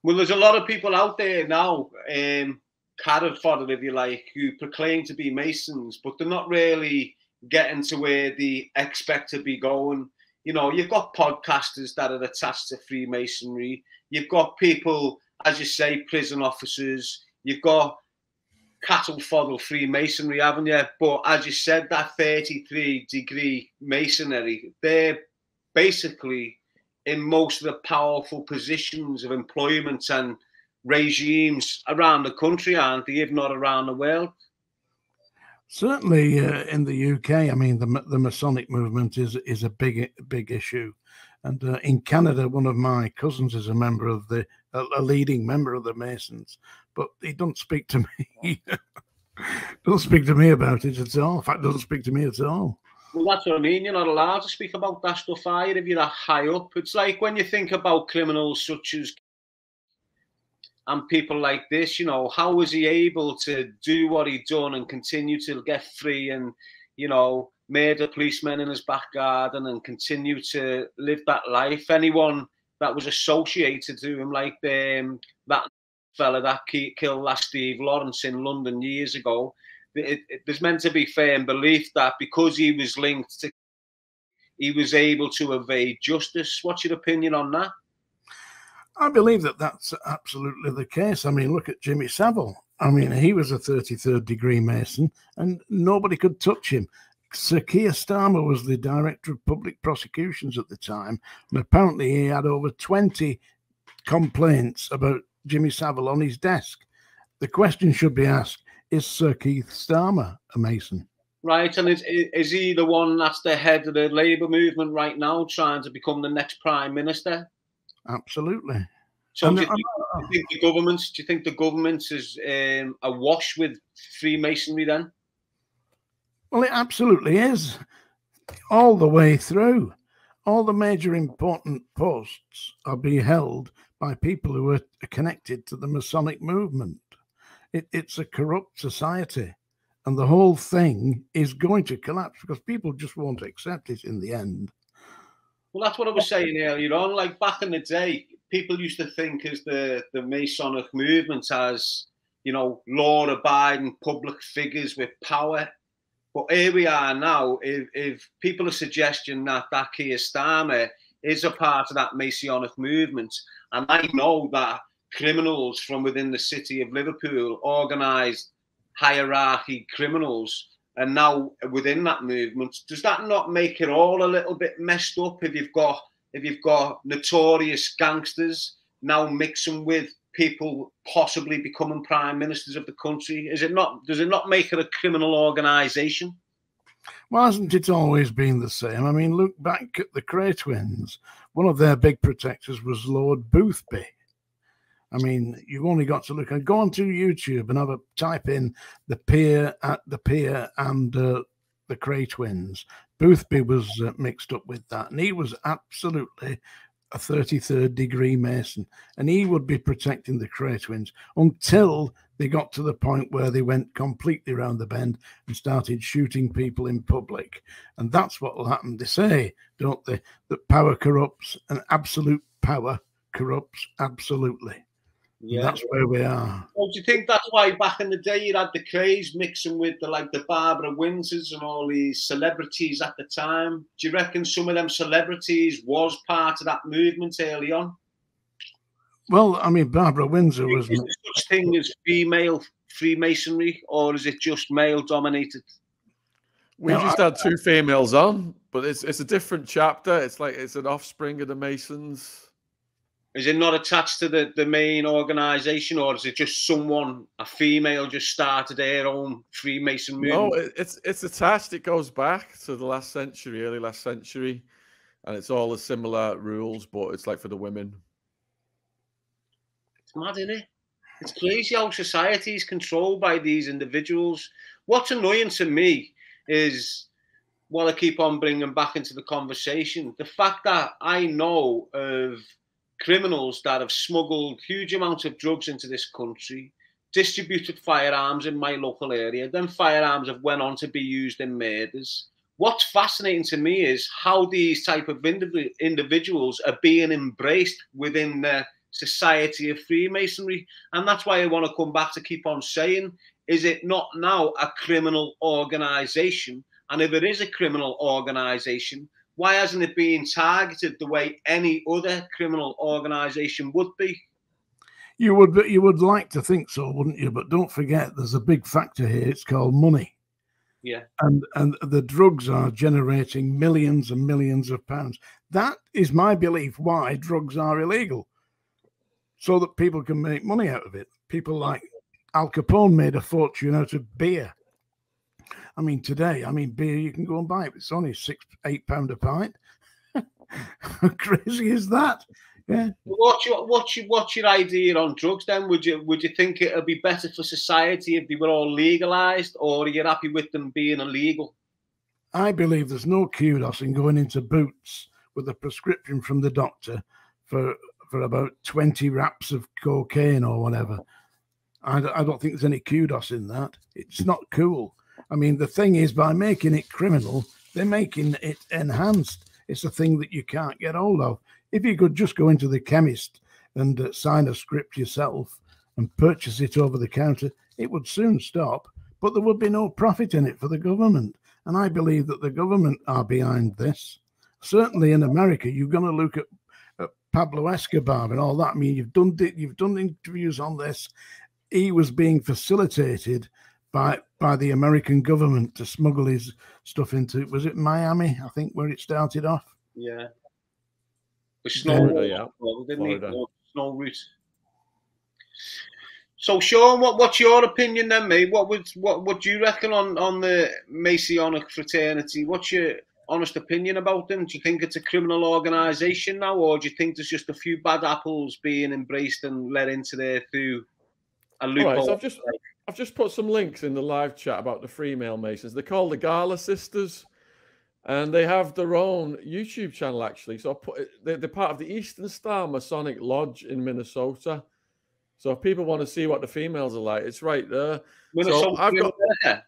Well, there's a lot of people out there now, um, carrot fodder, if you like, who proclaim to be Masons, but they're not really getting to where they expect to be going. You know, you've got podcasters that are attached to Freemasonry. You've got people, as you say, prison officers. You've got cattle fodder Freemasonry, haven't you? But as you said, that 33 degree masonry, they're basically in most of the powerful positions of employment and regimes around the country, aren't they, if not around the world? Certainly, uh, in the UK, I mean, the the Masonic movement is is a big big issue, and uh, in Canada, one of my cousins is a member of the a, leading member of the Masons, but he don't speak to me. don't speak to me about it at all. In fact, doesn't speak to me at all. Well, that's what I mean. You're not allowed to speak about that stuff either if you're that high up. It's like when you think about criminals such as and people like this, you know, how was he able to do what he done and continue to get free and, you know, murder policemen in his back garden and continue to live that life? Anyone that was associated to him, like um, that fella that killed last Steve Lawrence in London years ago, it, it, there's meant to be firm belief that because he was linked to, he was able to evade justice. What's your opinion on that? I believe that that's absolutely the case. I mean, look at Jimmy Savile. I mean, he was a 33rd degree Mason and nobody could touch him. Sir Keir Starmer was the director of public prosecutions at the time, and apparently he had over 20 complaints about Jimmy Savile on his desk. The question should be asked is Sir Keith Starmer a Mason? Right, and is, is he the one that's the head of the Labour movement right now, trying to become the next Prime Minister? Absolutely. So do you, think, do you, think, the governments? Do you think the government is um, awash with Freemasonry then? Well, it absolutely is, all the way through. All the major important posts are being held by people who are connected to the Masonic movement. It, it's a corrupt society, and the whole thing is going to collapse because people just won't accept it in the end. Well, that's what I was saying earlier on. Like back in the day, people used to think as the the Masonic movement as you know law-abiding public figures with power. But here we are now. If, if people are suggesting that that Keir Starmer is a part of that Masonic movement, and I know that criminals from within the city of Liverpool, organised hierarchy criminals, and now within that movement, does that not make it all a little bit messed up if you've got if you've got notorious gangsters now mixing with people possibly becoming prime ministers of the country? Is it not? Does it not make it a criminal organisation? Well, hasn't it always been the same? I mean, look back at the Kray twins. One of their big protectors was Lord Boothby. I mean, you've only got to look and go onto YouTube and have a type in the peer at the peer and uh, the Kray twins. Boothby was uh, mixed up with that, and he was absolutely a 33rd degree Mason, and he would be protecting the Kray twins until they got to the point where they went completely round the bend and started shooting people in public. And that's what will happen. They say, don't they, that power corrupts and absolute power corrupts absolutely. Yeah, that's where we are. Well, do you think that's why back in the day you had the Krays mixing with the like the Barbara Windsors and all these celebrities at the time? Do you reckon some of them celebrities was part of that movement early on? Well, I mean, Barbara Windsor was. Is there such thing as female Freemasonry, or is it just male dominated? We no, just I, had two females on, but it's it's a different chapter. It's like it's an offspring of the Masons. Is it not attached to the, the main organisation, or is it just someone, a female, just started their own Freemason movement? No, it's it's attached. It goes back to the last century, early last century, and it's all the similar rules, but it's like for the women. It's mad, isn't it? It's crazy how society is controlled by these individuals. What's annoying to me is what I keep on bringing back into the conversation the fact that I know of criminals that have smuggled huge amounts of drugs into this country, distributed firearms in my local area, then firearms have went on to be used in murders. What's fascinating to me is how these type of indiv- individuals are being embraced within the society of Freemasonry, and that's why I want to come back to keep on saying: Is it not now a criminal organisation? And if it is a criminal organisation, why hasn't it been targeted the way any other criminal organisation would be? You would, you would like to think so, wouldn't you? But don't forget, there's a big factor here. It's called money. Yeah. And and the drugs are generating millions and millions of pounds. That is my belief why drugs are illegal. So that people can make money out of it. People like Al Capone made a fortune out of beer. I mean, today, I mean, beer you can go and buy it. It's only six, eight pound a pint. How crazy is that? Yeah. What's your what's your what's your idea on drugs then? Would you would you think it'd be better for society if they were all legalized, or are you happy with them being illegal? I believe there's no kudos in going into Boots with a prescription from the doctor for for about 20 wraps of cocaine or whatever. I, I don't think there's any kudos in that. It's not cool. I mean, the thing is, by making it criminal, they're making it enhanced. It's a thing that you can't get hold of. If you could just go into the chemist and uh, sign a script yourself and purchase it over the counter, it would soon stop, but there would be no profit in it for the government. And I believe that the government are behind this. Certainly in America, you're going to look at, at Pablo Escobar and all that. I mean, you've done you've done interviews on this. He was being facilitated by by the American government to smuggle his stuff into was it Miami, I think, where it started off. Yeah. The snow, Florida, yeah. well, didn't Florida. he? Snow route. So, Shaun, what, what's your opinion then, mate? What would what what do you reckon on on the Masonic fraternity? What's your honest opinion about them? Do you think it's a criminal organisation now, or do you think there's just a few bad apples being embraced and let into there through a loophole? right, so I've just I've just put some links in the live chat about the female Masons. They're called the Gala Sisters, and they have their own YouTube channel actually. So I put they're, they're part of the Eastern Star Masonic Lodge in Minnesota. So if people want to see what the females are like, it's right there. Minnesota, I've got- yeah.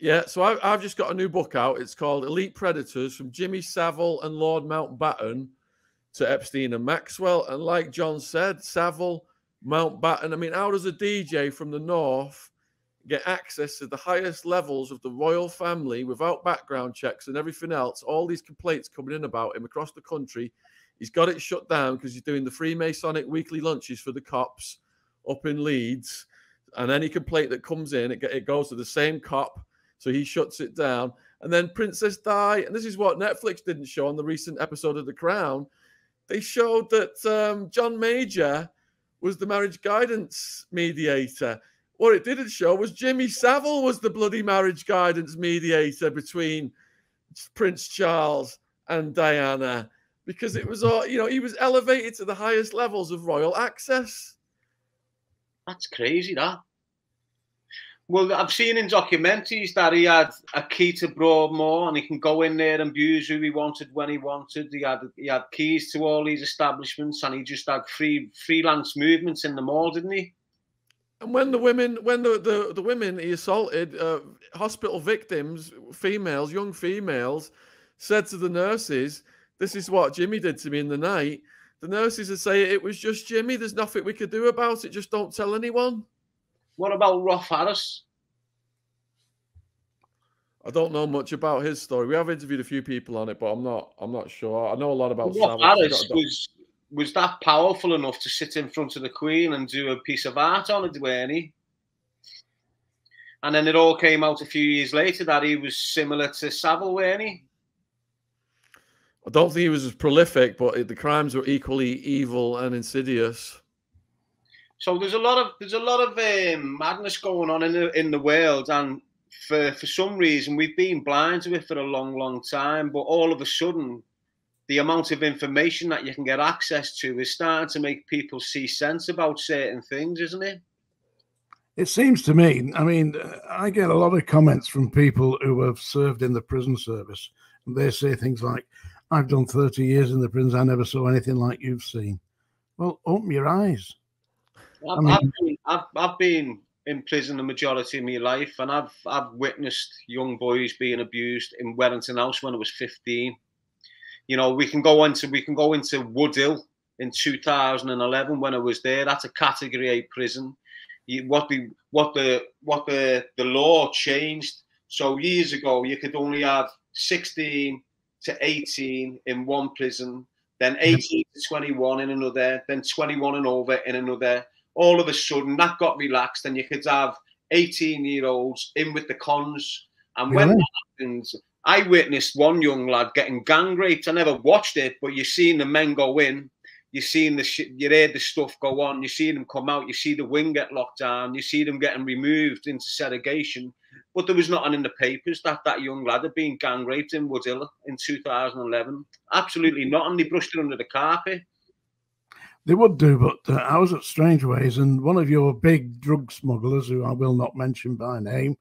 Yeah, so I, I've just got a new book out. It's called Elite Predators from Jimmy Savile and Lord Mountbatten to Epstein and Maxwell. And like John said, Savile, Mountbatten. I mean, how does a DJ from the north get access to the highest levels of the royal family without background checks and everything else? All these complaints coming in about him across the country. He's got it shut down because he's doing the Freemasonic weekly lunches for the cops up in Leeds. And any complaint that comes in, it, it goes to the same cop. So he shuts it down. And then Princess Di, and this is what Netflix didn't show on the recent episode of The Crown. They showed that um, John Major was the marriage guidance mediator. What it didn't show was Jimmy Savile was the bloody marriage guidance mediator between Prince Charles and Diana because it was all, you know, he was elevated to the highest levels of royal access. That's crazy, that. Well, I've seen in documentaries that he had a key to Broadmoor and he can go in there and abuse who he wanted when he wanted. He had he had keys to all these establishments and he just had free freelance movements in the mall, didn't he? And when the women, when the the, the women he assaulted, uh, hospital victims, females, young females, said to the nurses, "This is what Jimmy did to me in the night." The nurses would say, "It was just Jimmy. There's nothing we could do about it. Just don't tell anyone." What about Rolf Harris? I don't know much about his story. We have interviewed a few people on it, but I'm not. I'm not sure. I know a lot about. He's Harris got a doc- was was that powerful enough to sit in front of the Queen and do a piece of art on it, weren't he? And then it all came out a few years later that he was similar to Savile, weren't he? I don't think he was as prolific, but the crimes were equally evil and insidious. So there's a lot of there's a lot of um, madness going on in the in the world, and for for some reason we've been blind to it for a long, long time. But all of a sudden, the amount of information that you can get access to is starting to make people see sense about certain things, isn't it? It seems to me, I mean, I get a lot of comments from people who have served in the prison service. And they say things like, I've done 30 years in the prisons, I never saw anything like you've seen. Well, open your eyes. I've, I mean, I've, been, I've, I've been in prison the majority of my life, and I've I've witnessed young boys being abused in Werrington House when I was 15. You know, we can go into we can go into Woodhill in 2011 when I was there. That's a Category A prison. You, what the what the what the the law changed. So years ago, you could only have 16 to 18 in one prison, then 18 to 21 in another, then 21 and over in another all of a sudden that got relaxed and you could have 18 year olds in with the cons. And when that happens, I witnessed one young lad getting gang raped. I never watched it, but you've seen the men go in, you've seen the sh- you heard the stuff go on, you see them come out, you see the wing get locked down, you see them getting removed into segregation. But there was nothing in the papers that that young lad had been gang raped in Woodhill in 2011. Absolutely nothing. They brushed it under the carpet. They would do, but uh, I was at Strangeways, and one of your big drug smugglers, who I will not mention by name,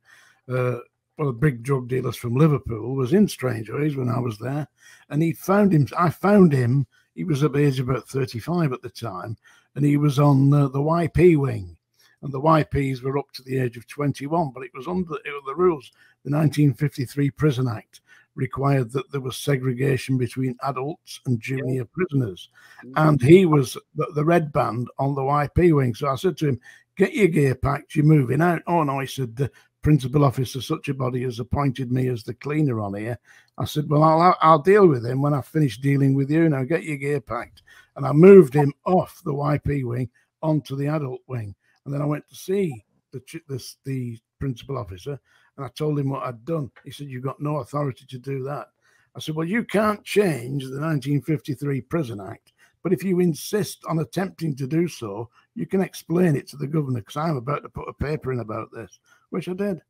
uh, one of the big drug dealers from Liverpool, was in Strangeways when I was there, and he found him. I found him. He was at the age of about thirty-five at the time, and he was on uh, the YP wing, and the YPs were up to the age of twenty-one, but it was under it was the rules, the 1953 Prison Act, required that there was segregation between adults and junior prisoners. Mm. And he was the, the, red band on the YP wing. So I said to him, Get your gear packed, you're moving out. Oh, no, he said, The principal officer, such a body, has appointed me as the cleaner on here. I said, Well, I'll, I'll deal with him when I finish dealing with you. Now get your gear packed. And I moved him off the YP wing onto the adult wing. And then I went to see the, the, the principal officer and I told him what I'd done. He said, You've got no authority to do that. I said, Well, you can't change the 1953 Prison Act, but if you insist on attempting to do so, you can explain it to the governor because I'm about to put a paper in about this, which I did.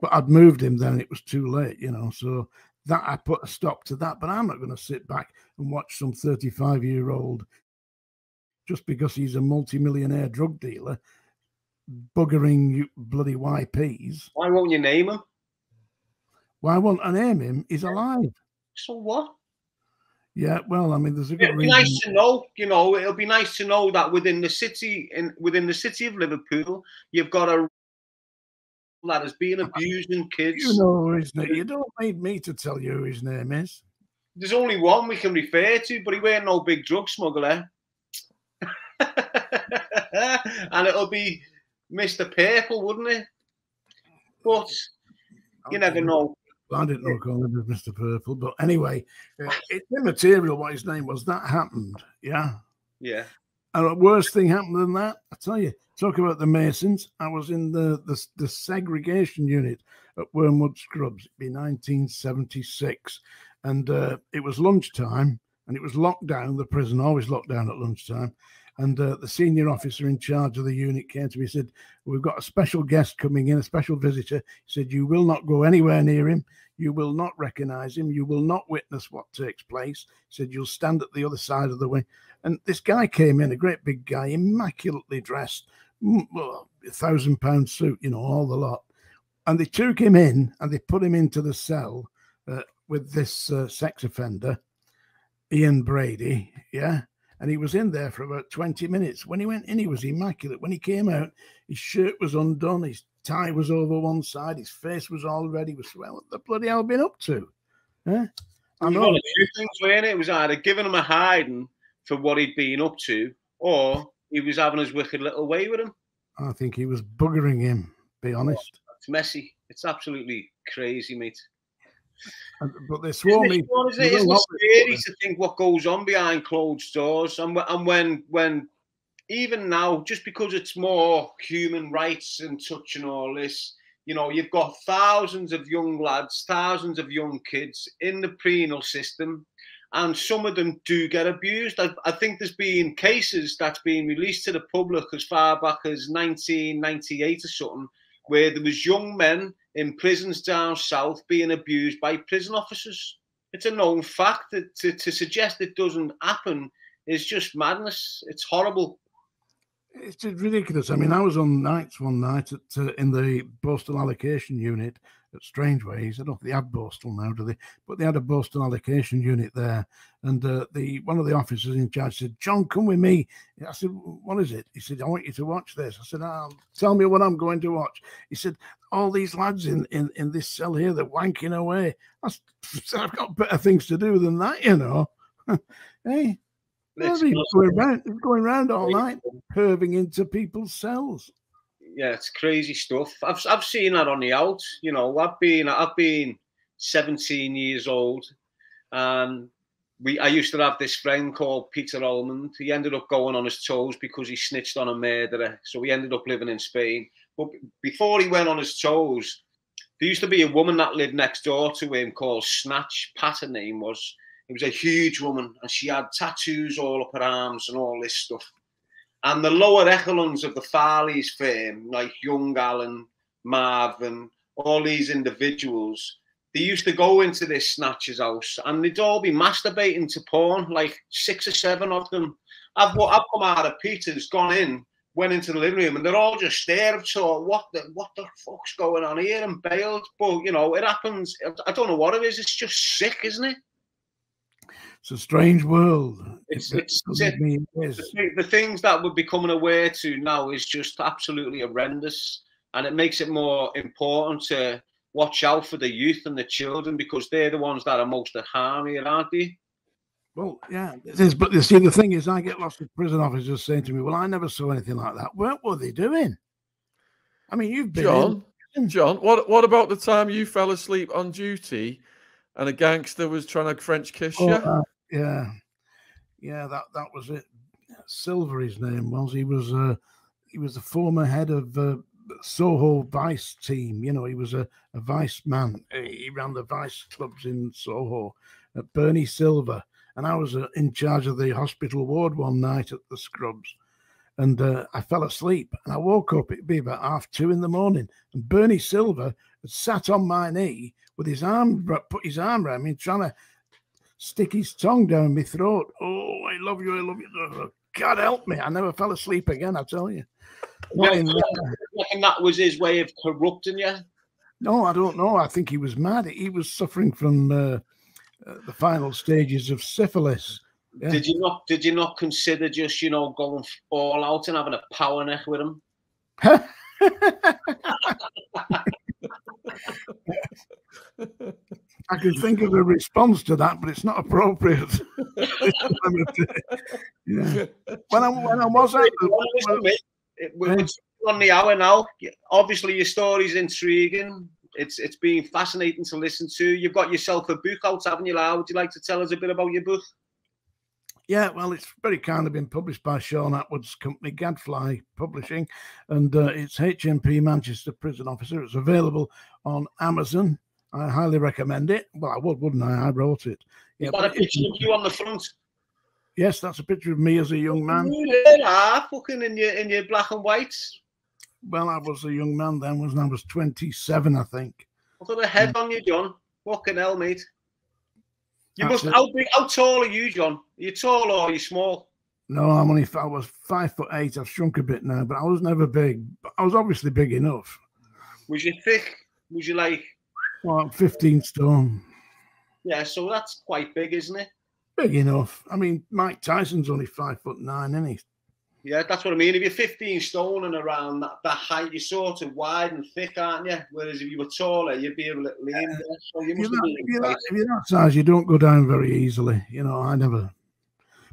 But I'd moved him then, it was too late, you know. So that I put a stop to that. But I'm not going to sit back and watch some 35 year old just because he's a multi-millionaire drug dealer buggering you bloody YPs. Why won't you name him? Why won't I name him? He's alive. So what? Yeah, well, I mean, there's a good It'd be reason. nice to know, you know, it'll be nice to know that within the city, in within the city of Liverpool, you've got a that has been abusing kids. You know his name. You don't need me to tell you who his name is. There's only one we can refer to, but he weren't no big drug smuggler. and it'll be Mr. Purple, wouldn't he? But you never know. I didn't know Colin was Mr. Purple, but anyway, uh, it's immaterial what his name was. That happened, yeah. Yeah. And the worst thing happened than that, I tell you. Talk about the Masons. I was in the the, the segregation unit at Wormwood Scrubs. It'd be 1976, and uh, it was lunchtime, and it was locked down. The prison always locked down at lunchtime, and uh, the senior officer in charge of the unit came to me and said, We've got a special guest coming in, a special visitor. He said, You will not go anywhere near him. You will not recognize him. You will not witness what takes place. He said, You'll stand at the other side of the way. And this guy came in, a great big guy, immaculately dressed, well, a thousand pound suit, you know, all the lot. And they took him in and they put him into the cell uh, with this uh, sex offender, Ian Brady. Yeah and he was in there for about 20 minutes. When he went in, he was immaculate. When he came out, his shirt was undone, his tie was over one side, his face was all red. He was, well, what the bloody hell been up to? Huh? I know. few things, weren't it? It was either giving him a hiding for what he'd been up to, or he was having his wicked little way with him. I think he was buggering him, be oh, honest. It's messy. It's absolutely crazy, mate. But they swore me. Isn't it, isn't it scary to think what goes on behind closed doors? And, and when when even now, just because it's more human rights and touching all this, you know, you've got thousands of young lads, thousands of young kids in the penal system, and some of them do get abused. I, I think there's been cases that's been released to the public as far back as 1998 or something, where there was young men in prisons down south being abused by prison officers. it's a known fact that to, to suggest it doesn't happen is just madness. It's horrible. It's ridiculous. I mean, I was on nights one night at uh, in the postal allocation unit at Strangeways. I don't think they have postal now, do they? But they had a postal allocation unit there, and uh, the one of the officers in charge said, "John, come with me." I said, "What is it?" He said, "I want you to watch this." I said, oh, "Tell me what I'm going to watch." He said, "All these lads in in, in this cell here, they're wanking away." I said, "I've got better things to do than that, you know." hey, It's Bloody just- going round, going round all night, perving into people's cells. Yeah, it's crazy stuff. I've I've seen that on the out. You know, I've been I've been 17 years old, and we I used to have this friend called Peter Almond. He ended up going on his toes because he snitched on a murderer. So he ended up living in Spain. But before he went on his toes, there used to be a woman that lived next door to him called Snatch. Pat her name was. It was a huge woman, and she had tattoos all up her arms and all this stuff. And the lower echelons of the Farley's fame, like Young Allen, Marvin, all these individuals, they used to go into this snatcher's house and they'd all be masturbating to porn, like six or seven of them. I've, I've come out of Peter's, gone in, went into the living room, and they're all just staring. So what the what the fuck's going on here? And bailed, but you know it happens. I don't know what it is. It's just sick, isn't it? It's a strange world. It's- It- it's- believe me, it is. the, the things that we're becoming aware to now is just absolutely horrendous and it makes it more important to watch out for the youth and the children because they're the ones that are most at harm here aren't they Well, yeah, it is. But you see, the thing is, I get lots of prison officers saying to me, "Well, I never saw anything like that. What were they doing?" I mean, you've been in- John, John, what what about the time you fell asleep on duty and a gangster was trying to French kiss Oh, you? uh, yeah, yeah. That that was it. Silver, his name was. He was uh, he was the former head of uh, Soho Vice team. You know, he was a, a vice man. He ran the vice clubs in Soho. Bernie Silver, and I was uh, in charge of the hospital ward one night at the Scrubs. And uh, I fell asleep, and I woke up. It'd be about half two in the morning, and Bernie Silver had sat on my knee with his arm, put his arm around me, trying to stick his tongue down my throat. Oh, I love you, I love you. God help me. I never fell asleep again, I tell you. Not Yeah, in there. that was his way of corrupting you No, I don't know. I think he was mad. He was suffering from uh, uh, the final stages of syphilis. Yeah. did you not did you not consider just you know going all out and having a power neck with him I can think of a response to that, but it's not appropriate. yeah. When I when I was at the, Listen, mate, we're we're on the hour now. Obviously, your story's intriguing. It's it's been fascinating to listen to. You've got yourself a book out, haven't you, Lau? Would you like to tell us a bit about your book? Yeah, well, it's very kindly of been published by Shaun Attwood's company, Gadfly Publishing, and uh, it's HMP Manchester Prison Officer. It's available on Amazon. I highly recommend it. Well, I would, wouldn't I? I wrote it. Yeah, got a but it- picture of you on the front. yes, that's a picture of me as a young man. You are fucking in your in your black and whites. Well, I was a young man then, wasn't I? I was 27, I think. I've got a head mm. on you, John. Fucking hell, mate. You must. How big? How tall are you, John? Are you tall or are you small? No, I'm only, I was five foot eight. I've shrunk a bit now, but I was never big. But I was obviously big enough. Was you thick? Was you like? Well, 15 stone. Yeah, so that's quite big, isn't it? Big enough. I mean, Mike Tyson's only five foot nine, isn't he? Yeah, that's what I mean. If you're 15 stone and around that, that height, you're sort of wide and thick, aren't you? Whereas if you were taller, you'd be able to lean there. So you If you're, must that, if, you're that, if you're that size, you don't go down very easily. You know, I never.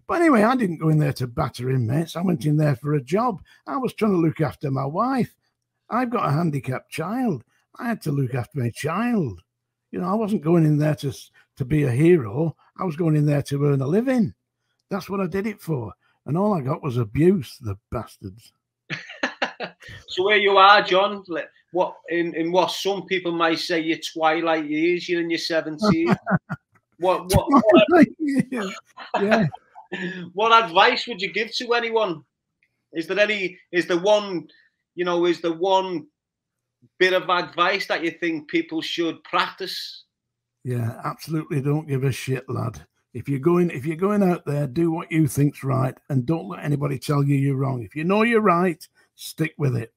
But anyway, I didn't go in there to batter inmates. I went in there for a job. I was trying to look after my wife. I've got a handicapped child. I had to look after my child. You know, I wasn't going in there to to be a hero. I was going in there to earn a living. That's what I did it for. And all I got was abuse, the bastards. So where you are, John? What in, in what some people might say your twilight years, you're in your 70s. what what what, yeah. yeah. what advice would you give to anyone? Is there any? Is there one? You know, is there one bit of advice that you think people should practice? Yeah, absolutely. Don't give a shit, lad. If you're going, if you're going out there, do what you think's right, and don't let anybody tell you you're wrong. If you know you're right, stick with it,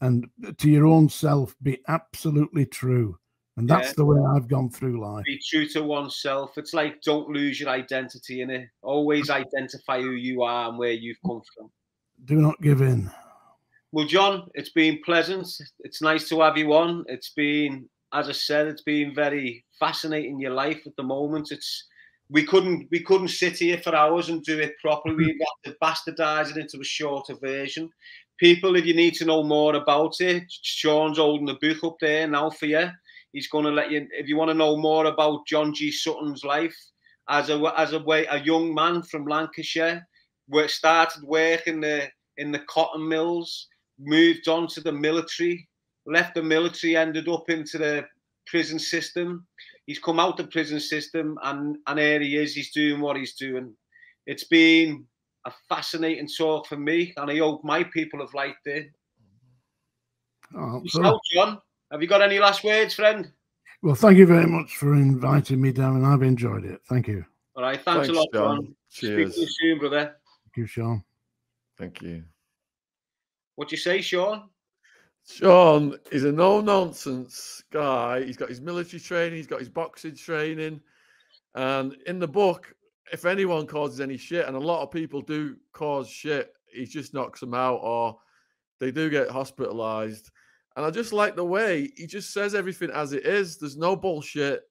and to your own self, be absolutely true. And that's Yeah. the way I've gone through life. Be true to oneself. It's like don't lose your identity in it. Always identify who you are and where you've come from. Do not give in. Well, John, it's been pleasant. It's nice to have you on. It's been, as I said, it's been very fascinating your life at the moment. It's we couldn't we couldn't sit here for hours and do it properly. Hmm. We've got to bastardize it into a shorter version. People, if you need to know more about it, Shaun's holding the book up there now for you. He's going to let you. If you want to know more about John G. Sutton's life as a as a way a young man from Lancashire, where started work in the in the cotton mills, moved on to the military, left the military, ended up into the prison system. He's come out the prison system, and and here he is. He's doing what he's doing. It's been a fascinating talk for me, and I hope my people have liked it. Oh, So, John, have you got any last words, friend? well, thank you very much for inviting me down, and I've enjoyed it. Thank you. All right, thanks, Thanks, a lot, John. John. Speak Cheers. to you soon, brother. Thank you, Shaun. Thank you. What do you say, Shaun? Sean is a no nonsense guy. He's got his military training, he's got his boxing training. And in the book, if anyone causes any shit, and a lot of people do cause shit, he just knocks them out or they do get hospitalized. And I just like the way he just says everything as it is. There's no bullshit.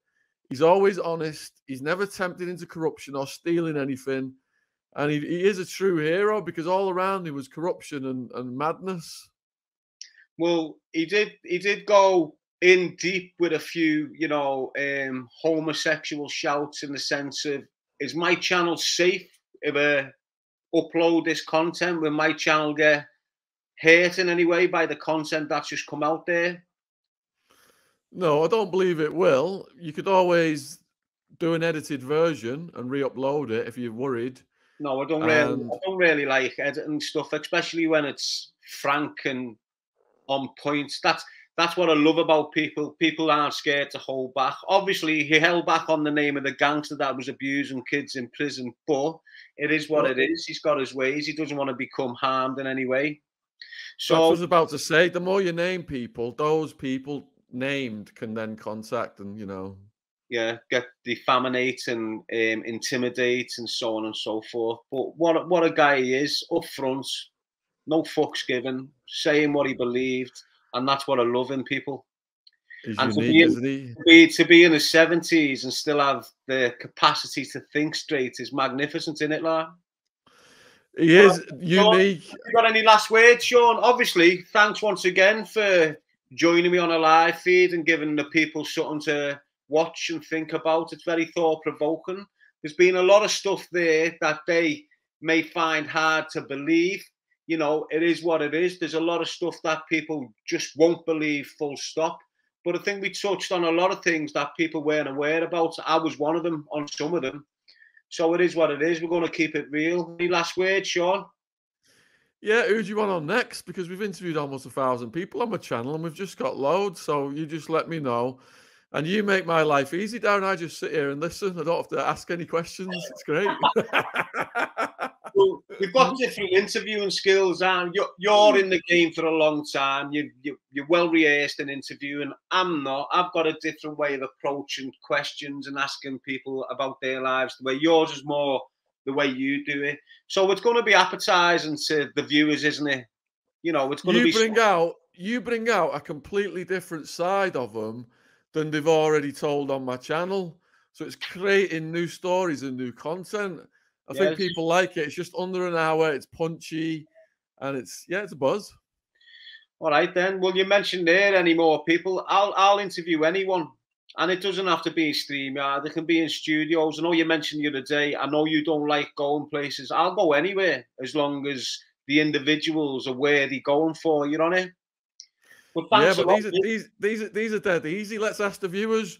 He's always honest. He's never tempted into corruption or stealing anything. And he, he is a true hero because all around him was corruption and, and madness. Well, he did. He did go in deep with a few, you know, um, homosexual shouts in the sense of, "Is my channel safe if I upload this content? Will my channel get hurt in any way by the content that's just come out there?" No, I don't believe it will. You could always do an edited version and re-upload it if you're worried. No, I don't really. And- I don't really like editing stuff, especially when it's frank and on point. That's that's what I love about people. People aren't scared to hold back. Obviously, he held back on the name of the gangster that was abusing kids in prison, but it is what it is. He's got his ways. He doesn't want to become harmed in any way. So I was about to say, the more you name people, those people named can then contact and you know. Yeah, get defaminate and um, intimidate and so on and so forth. But what a- what a guy he is up front, no fucks given, saying what he believed, and that's what I love in people. He's And to be in- isn't he? To be, to be in his seventies and still have the capacity to think straight is magnificent, in it, lad. He is unique. You got any last words, Shaun? Obviously, thanks once again for joining me on a live feed and giving the people something to watch and think about. It's very thought provoking. There's been a lot of stuff there that they may find hard to believe. You know, it is what it is. There's a lot of stuff that people just won't believe, full stop. But I think we touched on a lot of things that people weren't aware about. I was one of them on some of them. So it is what it is. We're going to keep it real. Any last words, Shaun? Yeah, who do you want on next? Because we've interviewed almost a thousand people on my channel and we've just got loads. So you just let me know. And you make my life easy, Darren. I just sit here and listen. I don't have to ask any questions. It's great. well, we've got different interviewing skills, and you're, you're in the game for a long time. You, you, you're well rehearsed in interviewing. I'm not. I've got a different way of approaching questions and asking people about their lives. The way yours is more the way you do it. So it's going to be appetizing to the viewers, isn't it? You know, it's going to be. you bring out you bring out a completely different side of them than they've already told on my channel. So it's creating new stories and new content. I think people like it. It's just under an hour. It's punchy, and it's yeah, it's a buzz. All right then. Well, you mentioned there any more people. I'll I'll interview anyone, and it doesn't have to be a streamer. They can be in studios. I know you mentioned the other day. I know you don't like going places. I'll go anywhere as long as the individuals are where they're going for. You know what I mean? But Yeah, but these are these these are these are dead easy. Let's ask the viewers.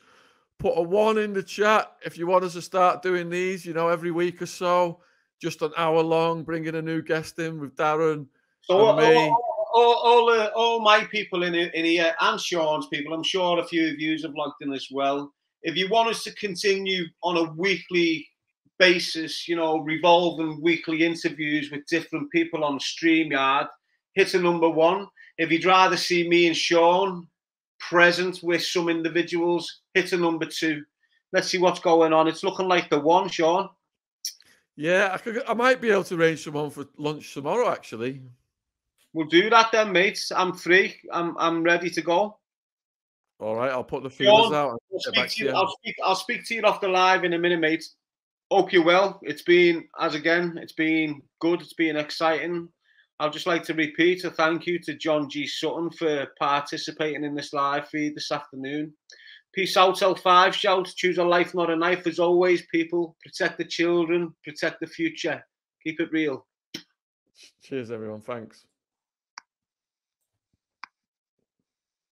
Put a one in the chat if you want us to start doing these. You know, every week or so, just an hour long, bringing a new guest in with Darren. So all, and me. all, all, all, uh, all my people in, in here and Shaun's people, I'm sure a few of you have logged in as well. if you want us to continue on a weekly basis, you know, revolving weekly interviews with different people on StreamYard, hit a number one. If you'd rather see me and Shaun present with some individuals, hit a number two. Let's see what's going on. It's looking like the one, Shaun. Yeah, I, could, I might be able to arrange someone for lunch tomorrow, actually. We'll do that then, mates. I'm free. I'm I'm ready to go. All right, I'll put the feelers Shaun, out. I'll speak, to you, I'll, speak, I'll speak to you off the live in a minute, mate. Hope you're well. It's been, as again, it's been good. It's been exciting. I'd just like to repeat a thank you to John G. Sutton for participating in this live feed this afternoon. Peace out, L5. Shout, choose a life, not a knife. As always, people, protect the children, protect the future. Keep it real. Cheers, everyone. Thanks.